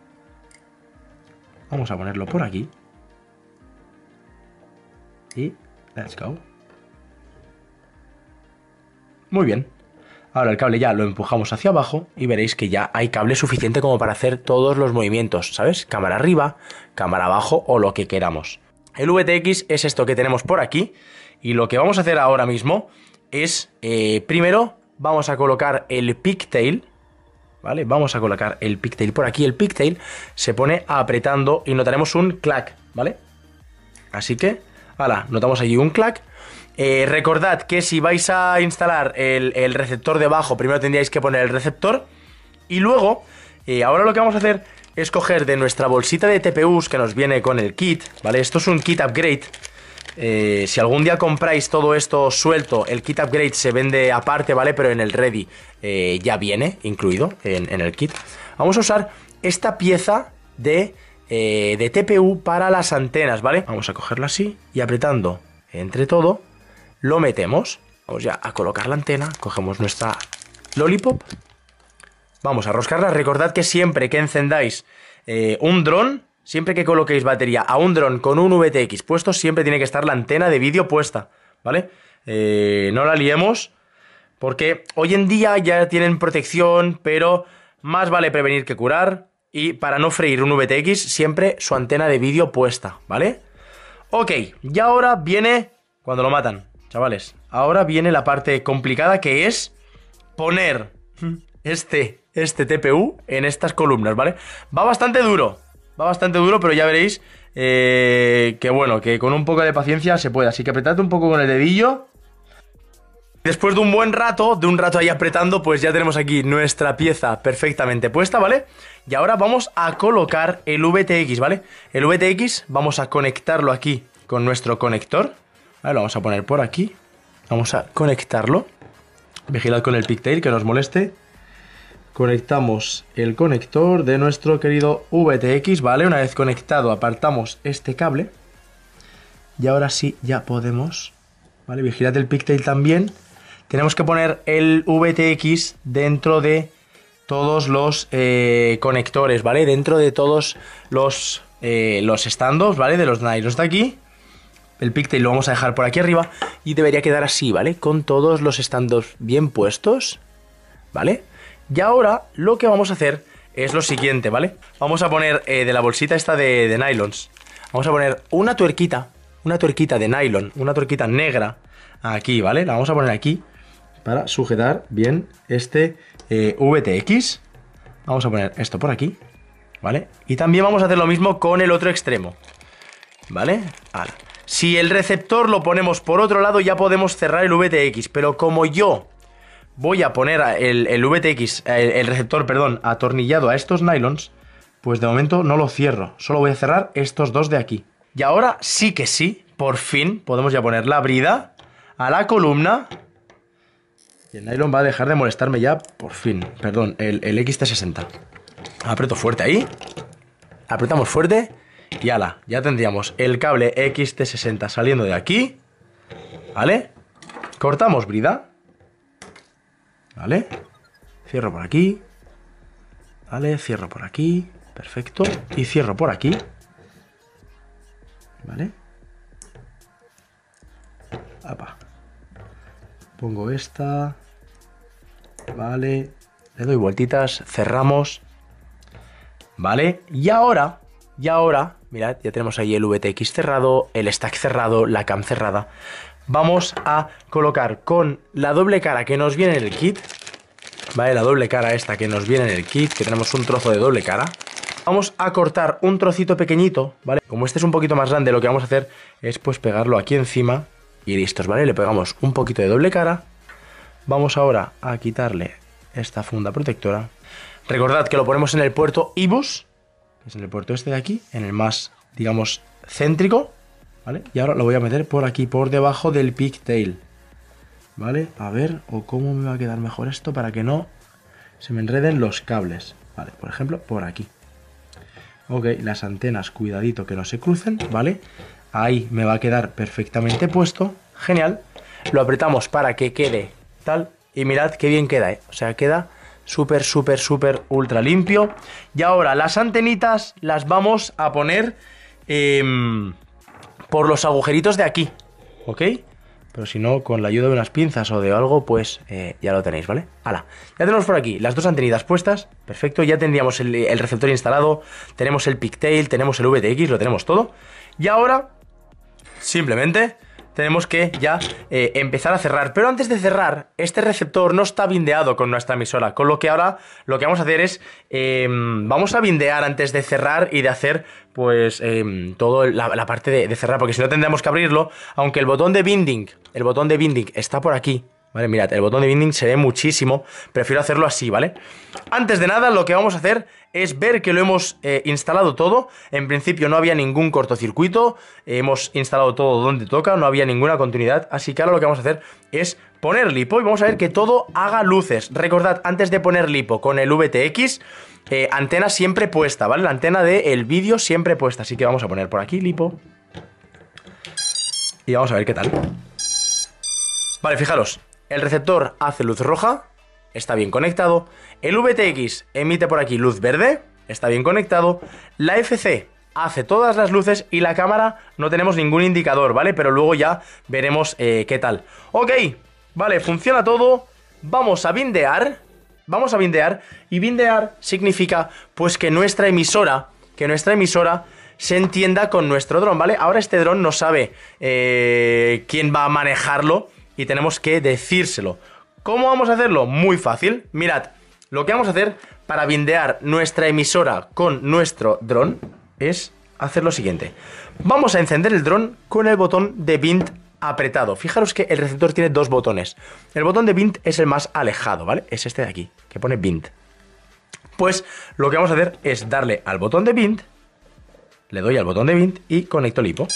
Vamos a ponerlo por aquí. Y let's go. Muy bien. Ahora el cable ya lo empujamos hacia abajo y veréis que ya hay cable suficiente como para hacer todos los movimientos, ¿sabes? Cámara arriba, cámara abajo o lo que queramos. El VTX es esto que tenemos por aquí y lo que vamos a hacer ahora mismo es, eh, primero, vamos a colocar el pigtail, ¿vale? Vamos a colocar el pigtail por aquí. El pigtail se pone apretando y notaremos un clack, ¿vale? Así que, ahora, notamos allí un clack. Eh, recordad que si vais a instalar el, receptor debajo, primero tendríais que poner el receptor. Y luego, eh, ahora lo que vamos a hacer es coger de nuestra bolsita de TPUs que nos viene con el kit, ¿vale? Esto es un kit upgrade eh, si algún día compráis todo esto suelto, el kit upgrade se vende aparte, ¿vale? Pero en el ready eh, ya viene incluido en, el kit. Vamos a usar esta pieza de, eh, de TPU para las antenas, ¿vale? Vamos a cogerlo así y apretando entre todo, lo metemos. Vamos ya a colocar la antena, cogemos nuestra lollipop. Vamos a roscarla. Recordad que siempre que encendáis un dron, siempre que coloquéis batería a un dron con un VTX puesto, siempre tiene que estar la antena de vídeo puesta, ¿vale? Eh, no la liemos, porque hoy en día ya tienen protección, pero más vale prevenir que curar. Y para no freír un VTX, siempre su antena de vídeo puesta, ¿vale? Ok, y ahora viene cuando lo matan, chavales. Ahora viene la parte complicada que es poner este, este TPU en estas columnas, ¿vale? Va bastante duro, Va bastante duro, pero ya veréis eh, que bueno, que con un poco de paciencia se puede. Así que apretad un poco con el dedillo. Después de un buen rato, de un rato ahí apretando, pues ya tenemos aquí nuestra pieza perfectamente puesta, ¿vale? Y ahora vamos a colocar el VTX, ¿vale? El VTX vamos a conectarlo aquí con nuestro conector. Lo vamos a poner por aquí. Vamos a conectarlo. Vigilad con el pigtail que nos moleste conectamos el conector de nuestro querido VTX, ¿vale? Una vez conectado apartamos este cable y ahora sí ya podemos, ¿vale? Vigilad el pigtail también. Tenemos que poner el VTX dentro de todos los eh, conectores, ¿vale? Dentro de todos los, eh, los ¿vale? De los nylons de aquí. El pigtail lo vamos a dejar por aquí arriba y debería quedar así, ¿vale? Con todos los standoffs bien puestos, ¿vale? Y ahora lo que vamos a hacer es lo siguiente, ¿vale? Vamos a poner eh, de la bolsita esta de, nylons, vamos a poner una tuerquita, una tuerquita de nylon, una tuerquita negra aquí, ¿vale? La vamos a poner aquí para sujetar bien este eh, VTX. Vamos a poner esto por aquí, ¿vale? Y también vamos a hacer lo mismo con el otro extremo, ¿vale? Ahora, si el receptor lo ponemos por otro lado ya podemos cerrar el VTX, pero como yo voy a poner el, VTX, el, receptor, perdón, atornillado a estos nylons, pues de momento no lo cierro. Solo voy a cerrar estos dos de aquí. Y ahora sí que sí, por fin, podemos ya poner la brida a la columna. Y el nylon va a dejar de molestarme ya, por fin. Perdón, el, el XT60. Aprieto fuerte ahí. Apretamos fuerte. Y ala, ya tendríamos el cable XT60 saliendo de aquí. ¿Vale? Cortamos brida. ¿Vale? Cierro por aquí. ¿Vale? Cierro por aquí. Perfecto. Y cierro por aquí. ¿Vale? Pongo esta. Vale. Le doy vueltitas. Cerramos. ¿Vale? Y ahora, y ahora, mirad, ya tenemos ahí el VTX cerrado, el stack cerrado, la cam cerrada vamos a colocar con la doble cara que nos viene en el kit, ¿vale? La doble cara esta que nos viene en el kit, que tenemos un trozo de doble cara. Vamos a cortar un trocito pequeñito, ¿vale? Como este es un poquito más grande, lo que vamos a hacer es pues pegarlo aquí encima y listos, ¿vale? Le pegamos un poquito de doble cara. Vamos ahora a quitarle esta funda protectora. Recordad que lo ponemos en el puerto IBUS, que es en el puerto este de aquí, en el más, digamos, céntrico, ¿vale? Y ahora lo voy a meter por aquí, por debajo del pigtail, ¿vale? A ver, o cómo me va a quedar mejor esto para que no se me enreden los cables, ¿vale? Por ejemplo, por aquí. Ok, las antenas, cuidadito que no se crucen, ¿vale? Ahí me va a quedar perfectamente puesto, genial. Lo apretamos para que quede tal, y mirad qué bien queda, ¿eh? O sea, queda súper, súper, súper ultra limpio. Y ahora las antenitas las vamos a poner em, por los agujeritos de aquí, ¿ok? Pero si no, con la ayuda de unas pinzas o de algo, pues eh, ya lo tenéis, ¿vale? Hala, ya tenemos por aquí las dos antenitas puestas, perfecto, ya tendríamos el, el receptor instalado, tenemos el pigtail, tenemos el VTX, lo tenemos todo. Y ahora, simplemente tenemos que ya eh, empezar a cerrar. Pero antes de cerrar, este receptor no está bindeado con nuestra emisora, con lo que ahora lo que vamos a hacer es, em, vamos a bindear antes de cerrar y de hacer pues eh, todo la, parte de, de, cerrar, porque si no tendremos que abrirlo, aunque el botón de binding, el botón de binding está por aquí, ¿vale? Mirad, el botón de binding se ve muchísimo, prefiero hacerlo así, ¿vale? Antes de nada, lo que vamos a hacer es ver que lo hemos eh, instalado todo. En principio no había ningún cortocircuito, hemos instalado todo donde toca, no había ninguna continuidad. Así que ahora lo que vamos a hacer es poner lipo y vamos a ver que todo haga luces. Recordad, antes de poner lipo con el VTX, eh, antena siempre puesta, ¿vale? La antena del vídeo siempre puesta. Así que vamos a poner por aquí lipo. Y vamos a ver qué tal. Vale, fijaros, el receptor hace luz roja, está bien conectado. El VTX emite por aquí luz verde, está bien conectado. La FC hace todas las luces y la cámara no tenemos ningún indicador, ¿vale? Pero luego ya veremos eh, qué tal. Ok, vale, funciona todo. Vamos a bindear. Vamos a bindear. Y bindear significa pues que nuestra emisora, que nuestra emisora se entienda con nuestro dron, ¿vale? Ahora este dron no sabe eh, quién va a manejarlo y tenemos que decírselo. ¿Cómo vamos a hacerlo? Muy fácil. Mirad, lo que vamos a hacer para bindear nuestra emisora con nuestro dron es hacer lo siguiente. Vamos a encender el dron con el botón de bind apretado. Fijaros que el receptor tiene dos botones. El botón de bind es el más alejado, ¿vale? Es este de aquí, que pone bind. Pues lo que vamos a hacer es darle al botón de bind, le doy al botón de bind y conecto el hipo.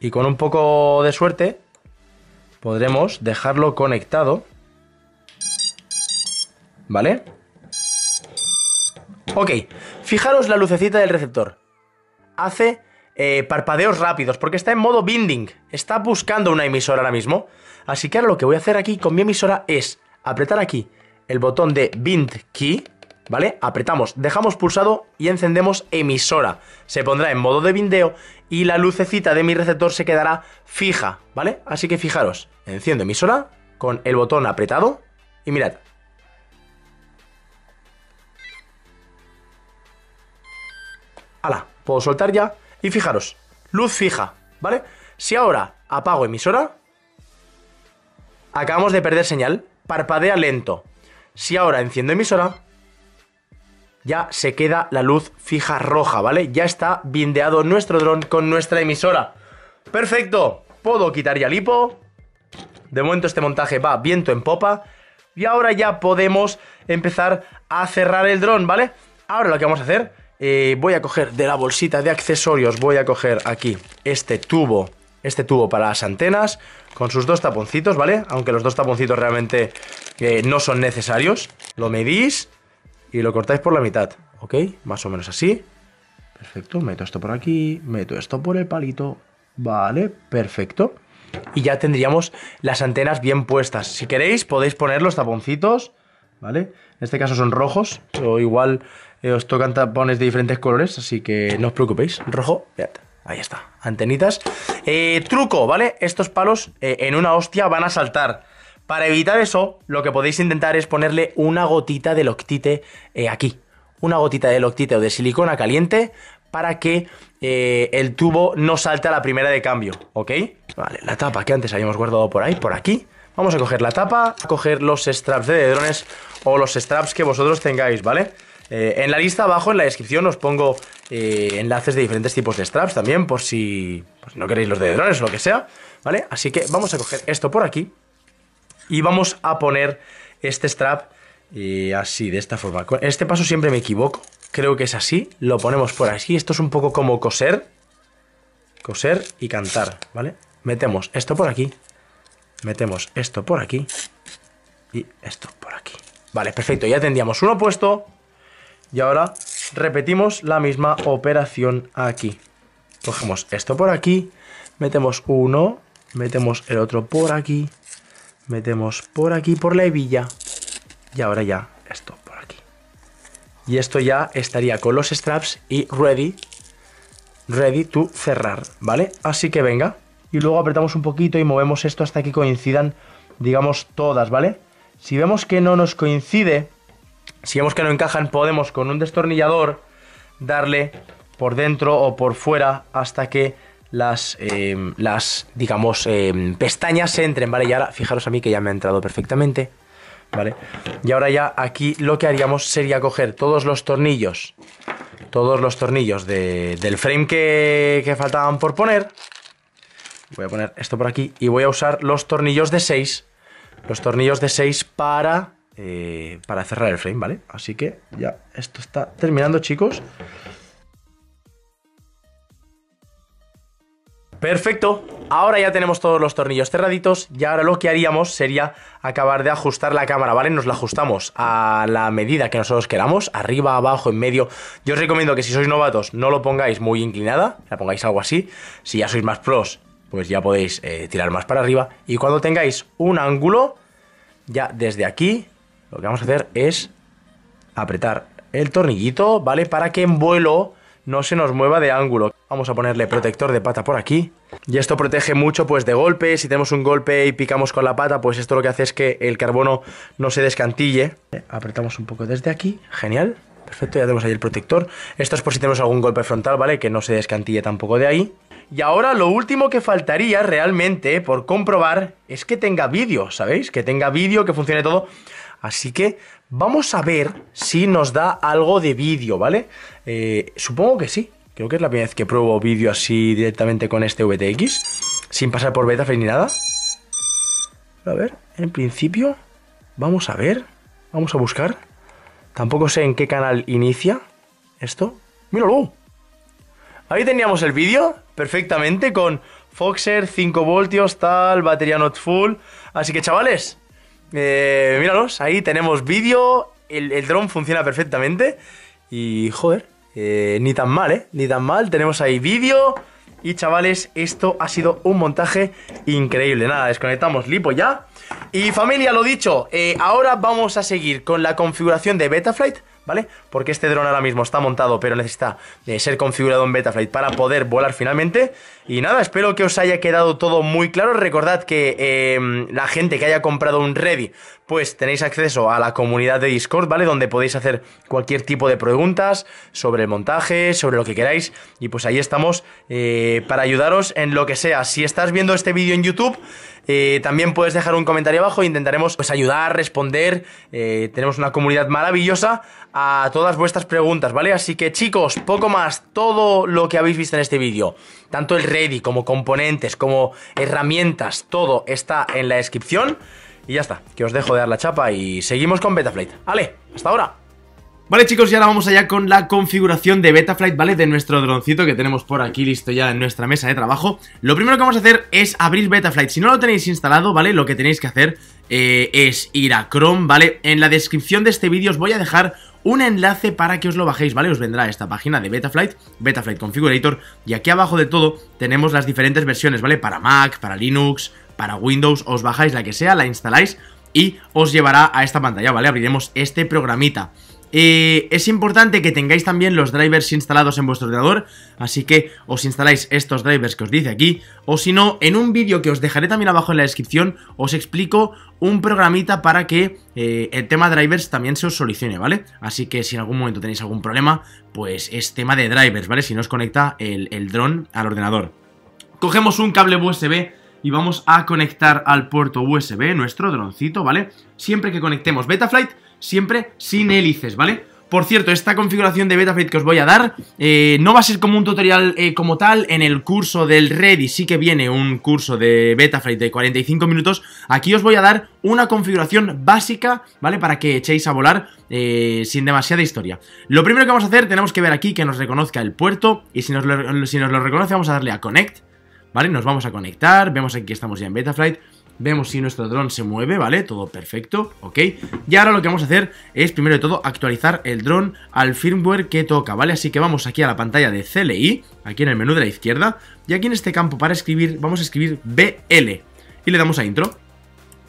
Y con un poco de suerte podremos dejarlo conectado. ¿Vale? Ok, fijaros la lucecita del receptor. Hace eh, parpadeos rápidos porque está en modo binding. Está buscando una emisora ahora mismo. Así que ahora lo que voy a hacer aquí con mi emisora es apretar aquí el botón de bind key ¿vale? Apretamos, dejamos pulsado y encendemos emisora. Se pondrá en modo de bindeo y la lucecita de mi receptor se quedará fija, ¿vale? Así que fijaros, enciendo emisora con el botón apretado y mirad. ¡Hala! Puedo soltar ya y fijaros, luz fija, ¿vale? Si ahora apago emisora, acabamos de perder señal, parpadea lento. Si ahora enciendo emisora, ya se queda la luz fija roja, ¿vale? Ya está bindeado nuestro dron con nuestra emisora. ¡Perfecto! Puedo quitar ya el hipo. De momento este montaje va viento en popa. Y ahora ya podemos empezar a cerrar el dron, ¿vale? Ahora lo que vamos a hacer, eh, voy a coger de la bolsita de accesorios, voy a coger aquí este tubo, este tubo para las antenas, con sus dos taponcitos, ¿vale? Aunque los dos taponcitos realmente eh, no son necesarios. Lo medís y lo cortáis por la mitad, ¿ok? Más o menos así. Perfecto, meto esto por aquí, meto esto por el palito, vale, perfecto. Y ya tendríamos las antenas bien puestas. Si queréis podéis poner los taponcitos, ¿vale? En este caso son rojos, o igual eh, os tocan tapones de diferentes colores, así que no os preocupéis. Rojo, ahí está, antenitas. Eh, truco, ¿vale? Estos palos eh, en una hostia van a saltar. Para evitar eso, lo que podéis intentar es ponerle una gotita de loctite eh, aquí. Una gotita de loctite o de silicona caliente para que eh, el tubo no salte a la primera de cambio, ¿ok? Vale, la tapa que antes habíamos guardado por ahí, por aquí. Vamos a coger la tapa, a coger los straps de drones o los straps que vosotros tengáis, ¿vale? Eh, en la lista abajo, en la descripción, os pongo enlaces de diferentes tipos de straps también, por si, por si no queréis los de drones o lo que sea, ¿vale? Así que vamos a coger esto por aquí y vamos a poner este strap y así, de esta forma. Este paso siempre me equivoco. Creo que es así. Lo ponemos por aquí. Esto es un poco como coser. coser y cantar, ¿vale? Metemos esto por aquí, metemos esto por aquí y esto por aquí. Vale, perfecto, ya tendríamos uno puesto y ahora repetimos la misma operación aquí. Cogemos esto por aquí, metemos uno, metemos el otro por aquí, metemos por aquí por la hebilla y ahora ya esto por aquí. Y esto ya estaría con los straps y ready, ready to cerrar, ¿vale? Así que venga, y luego apretamos un poquito y movemos esto hasta que coincidan, digamos, todas, ¿vale? Si vemos que no nos coincide, si vemos que no encajan, podemos con un destornillador darle por dentro o por fuera hasta que las, eh, las digamos, eh, pestañas se entren, ¿vale? Y ahora, fijaros a mí que ya me ha entrado perfectamente, ¿vale? Y ahora ya aquí lo que haríamos sería coger todos los tornillos, todos los tornillos del frame que, que faltaban por poner. Voy a poner esto por aquí y voy a usar los tornillos de 6, los tornillos de 6 para eh, para cerrar el frame, ¿vale? Así que ya esto está terminando, chicos. Perfecto, ahora ya tenemos todos los tornillos cerraditos y ahora lo que haríamos sería acabar de ajustar la cámara, ¿vale? Nos la ajustamos a la medida que nosotros queramos, arriba, abajo, en medio. Yo os recomiendo que si sois novatos no lo pongáis muy inclinada, la pongáis algo así. Si ya sois más pros, pues ya podéis eh, tirar más para arriba. Y cuando tengáis un ángulo, ya desde aquí lo que vamos a hacer es apretar el tornillito, ¿vale? Para que en vuelo no se nos mueva de ángulo. Vamos a ponerle protector de pata por aquí. Y esto protege mucho pues de golpes. Si tenemos un golpe y picamos con la pata, pues esto lo que hace es que el carbono no se descantille. Apretamos un poco desde aquí. Genial. Perfecto, ya tenemos ahí el protector. Esto es por si tenemos algún golpe frontal, ¿vale? Que no se descantille tampoco de ahí. Y ahora lo último que faltaría realmente por comprobar es que tenga vídeo, ¿sabéis? Que tenga vídeo, que funcione todo. Así que vamos a ver si nos da algo de vídeo, ¿vale? Eh, supongo que sí. Creo que es la primera vez que pruebo vídeo así directamente con este VTX. Sin pasar por beta ni nada. A ver, en principio... Vamos a ver. Vamos a buscar. Tampoco sé en qué canal inicia esto. ¡Míralo! Ahí teníamos el vídeo perfectamente con Foxer, 5 voltios, tal, batería not full. Así que chavales, eh, míralos, ahí tenemos vídeo, el, el dron funciona perfectamente y joder, eh, ni tan mal, ¿eh? Ni tan mal, tenemos ahí vídeo y chavales, esto ha sido un montaje increíble. Nada, desconectamos Lipo ya. Y familia, lo dicho, eh, ahora vamos a seguir con la configuración de Betaflight ¿vale? Porque este dron ahora mismo está montado, pero necesita eh, ser configurado en Betaflight para poder volar finalmente. Y nada, espero que os haya quedado todo muy claro. Recordad que em, la gente que haya comprado un Ready, pues tenéis acceso a la comunidad de Discord, ¿vale? Donde podéis hacer cualquier tipo de preguntas sobre el montaje, sobre lo que queráis. Y pues ahí estamos eh, para ayudaros en lo que sea. Si estás viendo este vídeo en YouTube... Eh, también puedes dejar un comentario abajo intentaremos pues, ayudar, responder. Eh, tenemos una comunidad maravillosa a todas vuestras preguntas, ¿vale? Así que chicos, poco más, todo lo que habéis visto en este vídeo, tanto el ready como componentes, como herramientas, todo está en la descripción. Y ya está, que os dejo de dar la chapa y seguimos con Betaflight. ¡Ale! ¡Hasta ahora! Vale chicos, y ahora vamos allá con la configuración de Betaflight, ¿vale? De nuestro droncito que tenemos por aquí listo ya en nuestra mesa de trabajo Lo primero que vamos a hacer es abrir Betaflight Si no lo tenéis instalado, ¿vale? Lo que tenéis que hacer eh, es ir a Chrome, ¿vale? En la descripción de este vídeo os voy a dejar un enlace para que os lo bajéis, ¿vale? Os vendrá esta página de Betaflight, Betaflight Configurator Y aquí abajo de todo tenemos las diferentes versiones, ¿vale? Para Mac, para Linux, para Windows Os bajáis la que sea, la instaláis y os llevará a esta pantalla, ¿vale? Abriremos este programita eh, es importante que tengáis también los drivers instalados en vuestro ordenador, así que os instaláis estos drivers que os dice aquí, o si no, en un vídeo que os dejaré también abajo en la descripción, os explico un programita para que eh, el tema drivers también se os solucione, ¿vale? Así que si en algún momento tenéis algún problema, pues es tema de drivers, ¿vale? Si no os conecta el, el dron al ordenador. Cogemos un cable USB y vamos a conectar al puerto USB nuestro droncito, ¿vale? Siempre que conectemos Betaflight siempre sin hélices, ¿vale? Por cierto, esta configuración de Betaflight que os voy a dar eh, no va a ser como un tutorial eh, como tal en el curso del Ready, sí que viene un curso de Betaflight de 45 minutos. Aquí os voy a dar una configuración básica, ¿vale? Para que echéis a volar eh, sin demasiada historia. Lo primero que vamos a hacer, tenemos que ver aquí que nos reconozca el puerto y si nos lo, si nos lo reconoce vamos a darle a Connect, ¿vale? Nos vamos a conectar, vemos aquí que estamos ya en Betaflight Vemos si nuestro dron se mueve, ¿vale? Todo perfecto, ¿ok? Y ahora lo que vamos a hacer es, primero de todo, actualizar el dron al firmware que toca, ¿vale? Así que vamos aquí a la pantalla de CLI, aquí en el menú de la izquierda, y aquí en este campo para escribir, vamos a escribir BL, y le damos a intro.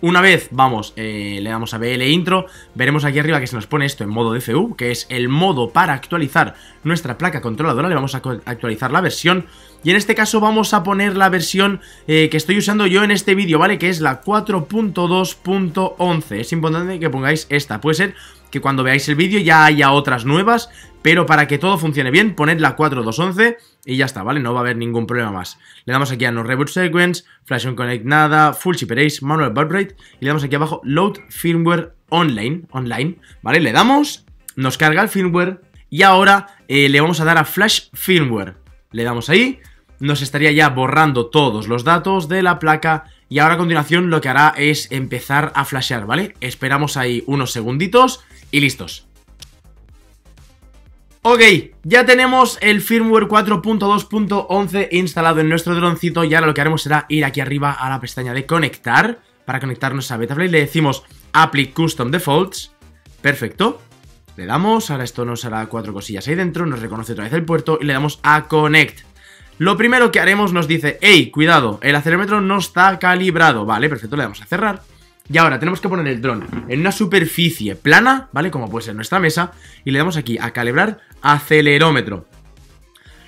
Una vez vamos, eh, le damos a BL intro, veremos aquí arriba que se nos pone esto en modo DFU, que es el modo para actualizar nuestra placa controladora, le vamos a actualizar la versión, y en este caso vamos a poner la versión eh, que estoy usando yo en este vídeo, ¿vale? Que es la 4.2.11, es importante que pongáis esta, puede ser que cuando veáis el vídeo ya haya otras nuevas, pero para que todo funcione bien, poned la 4.2.11 y ya está, ¿vale? No va a haber ningún problema más. Le damos aquí a No Reboot Sequence, Flash on Connect nada, Full Chip Erase, Manual Rate y le damos aquí abajo Load Firmware Online, online, ¿vale? Le damos, nos carga el firmware y ahora eh, le vamos a dar a Flash Firmware. Le damos ahí, nos estaría ya borrando todos los datos de la placa y ahora a continuación lo que hará es empezar a flashear, ¿vale? Esperamos ahí unos segunditos y listos. Ok, ya tenemos el firmware 4.2.11 instalado en nuestro droncito y ahora lo que haremos será ir aquí arriba a la pestaña de conectar para conectarnos a Betaflight. Le decimos Apply Custom Defaults, perfecto. Le damos, ahora esto nos hará cuatro cosillas ahí dentro, nos reconoce otra vez el puerto y le damos a Connect. Lo primero que haremos nos dice, hey, cuidado, el acelerómetro no está calibrado. Vale, perfecto, le damos a cerrar. Y ahora tenemos que poner el dron en una superficie plana, ¿vale? Como puede ser nuestra mesa. Y le damos aquí a calibrar acelerómetro.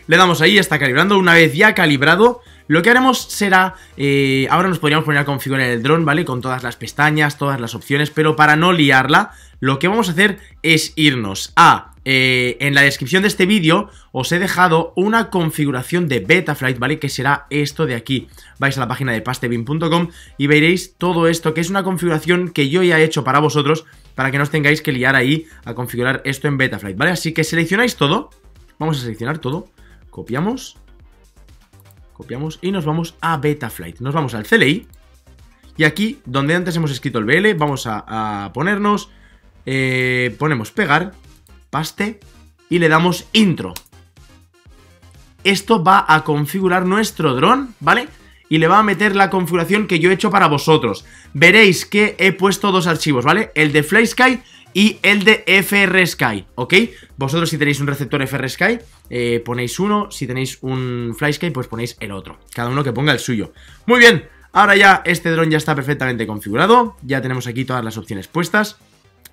Le damos ahí, está calibrando. Una vez ya calibrado, lo que haremos será... Eh, ahora nos podríamos poner a configurar el dron, ¿vale? Con todas las pestañas, todas las opciones. Pero para no liarla, lo que vamos a hacer es irnos a eh, en la descripción de este vídeo os he dejado una configuración de Betaflight, ¿vale? Que será esto de aquí. Vais a la página de pastebin.com y veréis todo esto, que es una configuración que yo ya he hecho para vosotros, para que no os tengáis que liar ahí a configurar esto en Betaflight, ¿vale? Así que seleccionáis todo, vamos a seleccionar todo, copiamos, copiamos y nos vamos a Betaflight. Nos vamos al CLI y aquí, donde antes hemos escrito el BL, vamos a, ponernos, eh, ponemos pegar paste y le damos intro. Esto va a configurar nuestro dron, ¿vale? Y le va a meter la configuración que yo he hecho para vosotros. Veréis que he puesto dos archivos, ¿vale? El de FlySky y el de FrSky, ¿ok? Vosotros si tenéis un receptor FrSky, eh, ponéis uno, si tenéis un FlySky, pues ponéis el otro. Cada uno que ponga el suyo. Muy bien, ahora ya este dron ya está perfectamente configurado, ya tenemos aquí todas las opciones puestas.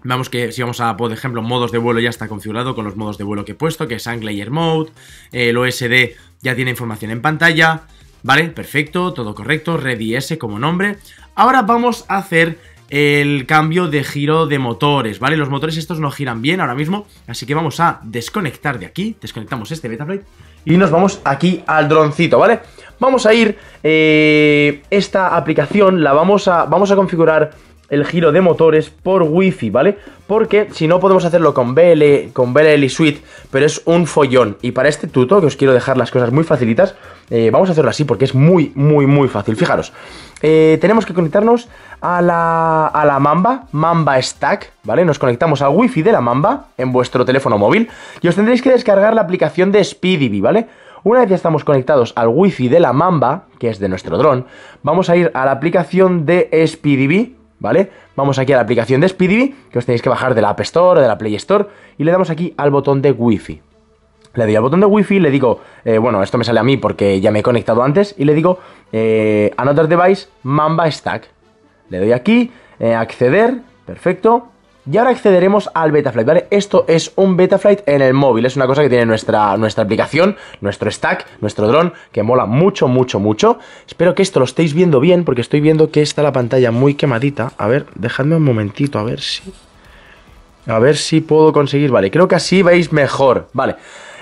Vamos que si vamos a, por ejemplo, modos de vuelo ya está configurado con los modos de vuelo que he puesto, que es Anglayer Mode, el OSD ya tiene información en pantalla, ¿vale? Perfecto, todo correcto, Ready S como nombre. Ahora vamos a hacer el cambio de giro de motores, ¿vale? Los motores estos no giran bien ahora mismo, así que vamos a desconectar de aquí, desconectamos este Betaflight y nos vamos aquí al droncito, ¿vale? Vamos a ir, eh, esta aplicación la vamos a, vamos a configurar el giro de motores por wifi, ¿vale? Porque si no podemos hacerlo con BL, con BLL Suite, pero es un follón. Y para este tuto, que os quiero dejar las cosas muy facilitas, eh, vamos a hacerlo así porque es muy, muy, muy fácil. Fijaros, eh, tenemos que conectarnos a la, a la Mamba, Mamba Stack, ¿vale? Nos conectamos al wifi de la Mamba en vuestro teléfono móvil y os tendréis que descargar la aplicación de SpeedyBee, ¿vale? Una vez ya estamos conectados al wifi de la Mamba, que es de nuestro dron, vamos a ir a la aplicación de SpeedyBee, ¿vale? Vamos aquí a la aplicación de SpeedyBee, que os tenéis que bajar de la App Store o de la Play Store, y le damos aquí al botón de Wi-Fi. Le doy al botón de Wi-Fi, le digo, eh, bueno, esto me sale a mí porque ya me he conectado antes, y le digo, eh, Another Device, Mamba Stack. Le doy aquí, eh, acceder, perfecto, y ahora accederemos al Betaflight, ¿vale? Esto es un Betaflight en el móvil, es una cosa que tiene nuestra, nuestra aplicación, nuestro stack, nuestro dron, que mola mucho, mucho, mucho. Espero que esto lo estéis viendo bien, porque estoy viendo que está la pantalla muy quemadita. A ver, dejadme un momentito, a ver si... A ver si puedo conseguir, vale, creo que así veis mejor, vale.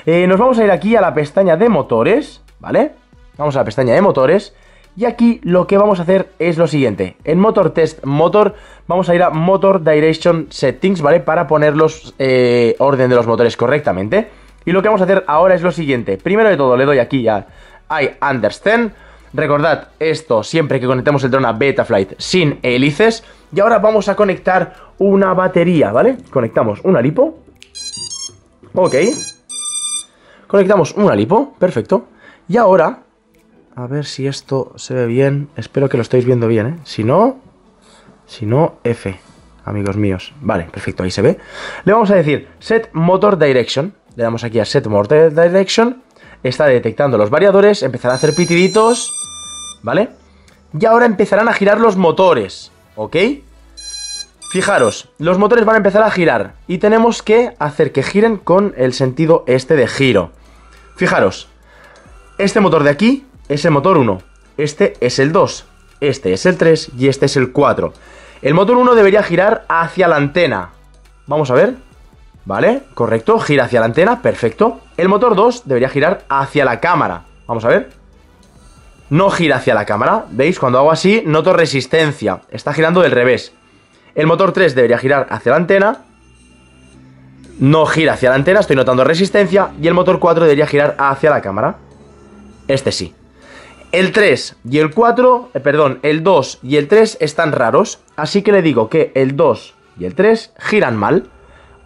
Eh, nos vamos a ir aquí a la pestaña de motores, ¿vale? Vamos a la pestaña de motores Y aquí lo que vamos a hacer es lo siguiente. En Motor Test Motor vamos a ir a Motor Direction Settings, ¿vale? Para poner los eh, orden de los motores correctamente. Y lo que vamos a hacer ahora es lo siguiente. Primero de todo le doy aquí a I Understand. Recordad esto siempre que conectemos el dron a Betaflight sin hélices. Y ahora vamos a conectar una batería, ¿vale? Conectamos una lipo. Ok. Conectamos una lipo, perfecto. Y ahora, a ver si esto se ve bien. Espero que lo estéis viendo bien, ¿eh? Si no, si no, F, amigos míos. Vale, perfecto, ahí se ve. Le vamos a decir Set Motor Direction. Le damos aquí a Set Motor Direction. Está detectando los variadores, empezará a hacer pitiditos, ¿vale? Y ahora empezarán a girar los motores, ¿ok? Fijaros, los motores van a empezar a girar y tenemos que hacer que giren con el sentido este de giro. Fijaros, este motor de aquí es el motor 1, este es el 2, este es el 3 y este es el 4. El motor 1 debería girar hacia la antena. Vamos a ver. Vale, correcto, gira hacia la antena, perfecto. El motor 2 debería girar hacia la cámara. Vamos a ver. No gira hacia la cámara, ¿veis? Cuando hago así, noto resistencia. Está girando del revés. El motor 3 debería girar hacia la antena. No gira hacia la antena, estoy notando resistencia. Y el motor 4 debería girar hacia la cámara. Este sí. El 3 y el 4, eh, perdón, el 2 y el 3 están raros. Así que le digo que el 2 y el 3 giran mal.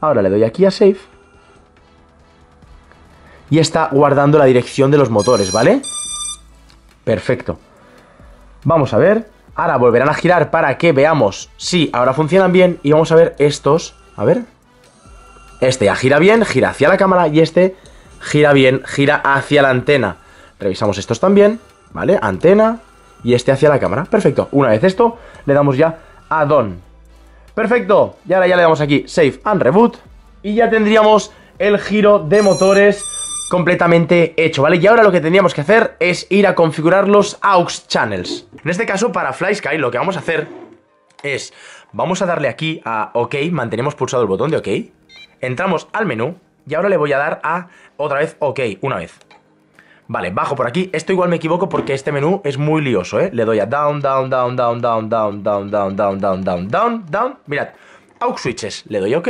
Ahora le doy aquí a Save. Y está guardando la dirección de los motores, ¿vale? Perfecto. Vamos a ver. Ahora volverán a girar para que veamos si ahora funcionan bien. Y vamos a ver estos. A ver. Este ya gira bien, gira hacia la cámara. Y este gira bien, gira hacia la antena. Revisamos estos también. ¿Vale? Antena. Y este hacia la cámara. Perfecto. Una vez esto, le damos ya a Don. Perfecto. Y ahora ya le damos aquí Save and Reboot. Y ya tendríamos el giro de motores completamente hecho, ¿vale? Y ahora lo que tendríamos que hacer es ir a configurar los AUX channels. En este caso, para FlySky, lo que vamos a hacer es, vamos a darle aquí a OK, mantenemos pulsado el botón de OK, entramos al menú y ahora le voy a dar a otra vez OK, una vez. Vale, bajo por aquí. Esto igual me equivoco porque este menú es muy lioso, ¿eh? Le doy a down, down, down, down, down, down, down, down, down, down, down, down, down. Mirad, aux switches. Le doy OK.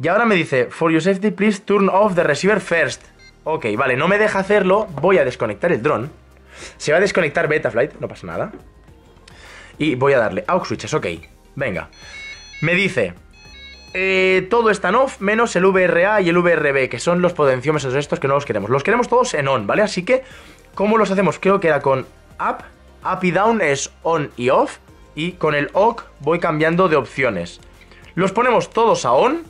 Y ahora me dice, for your safety, please turn off the receiver first. Ok, vale, no me deja hacerlo. Voy a desconectar el dron. Se va a desconectar Betaflight, no pasa nada. Y voy a darle aux switches, ok. Venga. Me dice, eh, todo está en off, menos el VRA y el VRB, que son los potenciómetros estos que no los queremos. Los queremos todos en on, ¿vale? Así que, ¿cómo los hacemos? Creo que era con up. Up y down es on y off. Y con el OC voy cambiando de opciones. Los ponemos todos a on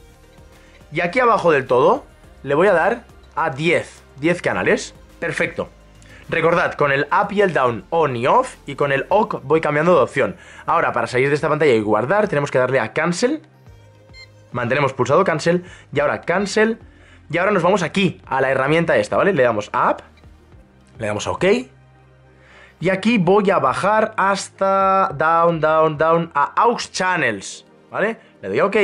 y aquí abajo del todo le voy a dar a 10, 10 canales. Perfecto. Recordad, con el up y el down on y off y con el OK voy cambiando de opción. Ahora, para salir de esta pantalla y guardar, tenemos que darle a cancel. Mantenemos pulsado cancel y ahora cancel. Y ahora nos vamos aquí, a la herramienta esta, ¿vale? Le damos a up, le damos a OK. Y aquí voy a bajar hasta down, down, down a aux channels, ¿vale? Le doy a OK.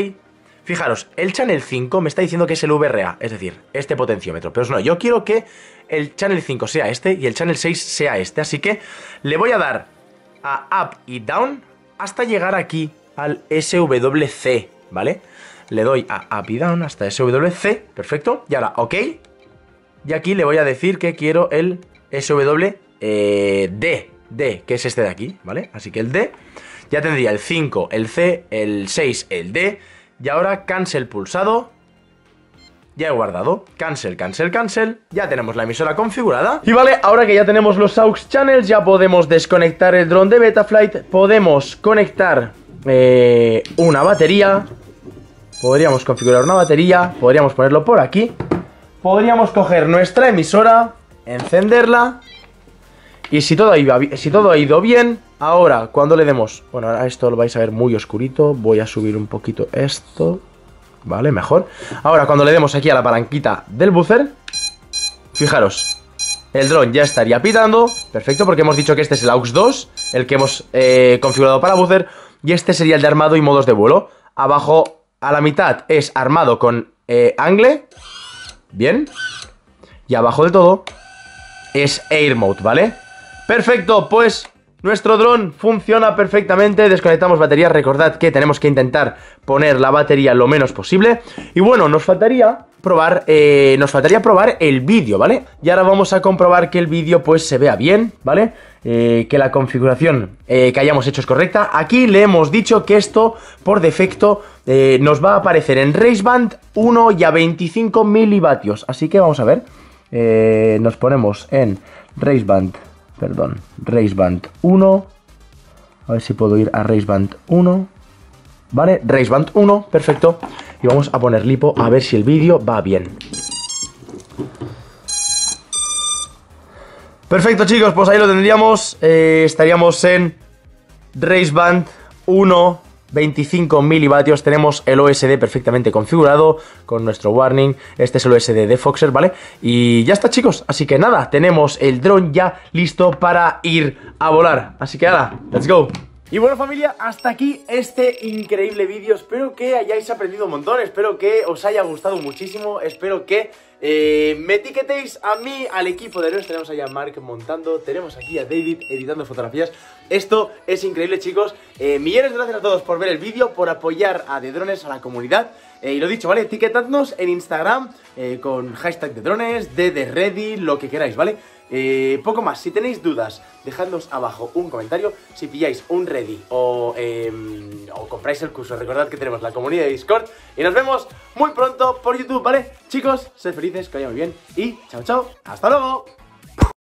Fijaros, el channel 5 me está diciendo que es el VRA, es decir, este potenciómetro. Pero no, yo quiero que el channel 5 sea este y el channel 6 sea este. Así que le voy a dar a up y down hasta llegar aquí al SWC, ¿vale? Le doy a down hasta SWC, perfecto. Y ahora, ok. Y aquí le voy a decir que quiero el SWD, eh, D, que es este de aquí, ¿vale? Así que el D, ya tendría el 5, el C, el 6, el D y ahora cancel pulsado. Ya he guardado. Cancel, cancel, cancel. Ya tenemos la emisora configurada. Y vale, ahora que ya tenemos los AUX channels, ya podemos desconectar el dron de Betaflight. Podemos conectar eh, una batería. Podríamos configurar una batería. Podríamos ponerlo por aquí. Podríamos coger nuestra emisora, encenderla. Y si todo, si todo ha ido bien, Ahora, cuando le demos... Bueno, a esto lo vais a ver muy oscurito. Voy a subir un poquito esto. Vale, mejor. Ahora, cuando le demos aquí a la palanquita del buzzer... Fijaros, el dron ya estaría pitando. Perfecto, porque hemos dicho que este es el AUX 2, el que hemos eh, configurado para buzzer. Y este sería el de armado y modos de vuelo. Abajo, a la mitad, es armado con eh, angle. Bien. Y abajo del todo es Air Mode, ¿vale? Perfecto, pues nuestro dron funciona perfectamente, desconectamos batería, recordad que tenemos que intentar poner la batería lo menos posible y bueno, nos faltaría probar, eh, nos faltaría probar el vídeo, ¿vale? Y ahora vamos a comprobar que el vídeo pues se vea bien, ¿vale? Eh, que la configuración eh, que hayamos hecho es correcta. Aquí le hemos dicho que esto por defecto nos va a aparecer en Raceband 1 y a 25 milivatios, así que vamos a ver, nos ponemos en Raceband perdón, Raceband 1. A ver si puedo ir a Raceband 1. Vale, Raceband 1, perfecto. Y vamos a poner lipo a ver si el vídeo va bien. Perfecto chicos, pues ahí lo tendríamos. Eh, estaríamos en Raceband 1 25 milivatios, tenemos el OSD perfectamente configurado con nuestro warning, este es el OSD de Foxer, ¿vale? Y ya está chicos, así que nada, tenemos el dron ya listo para ir a volar, así que nada, let's go. Y bueno familia, hasta aquí este increíble vídeo, espero que hayáis aprendido un montón, espero que os haya gustado muchísimo, espero que eh, me etiquetéis a mí, al equipo de héroes, tenemos allá a Mark montando, tenemos aquí a David editando fotografías, esto es increíble chicos, eh, millones de gracias a todos por ver el vídeo, por apoyar a The Drones, a la comunidad, eh, y lo dicho, ¿vale? Etiquetadnos en Instagram con hashtag de drones, de lo que queráis, ¿vale? Eh, poco más, si tenéis dudas, dejadnos abajo un comentario. Si pilláis un ready o, em, o compráis el curso, recordad que tenemos la comunidad de Discord. Y nos vemos muy pronto por YouTube, ¿vale? Chicos, sed felices, que vaya muy bien. Y chao, chao, hasta luego.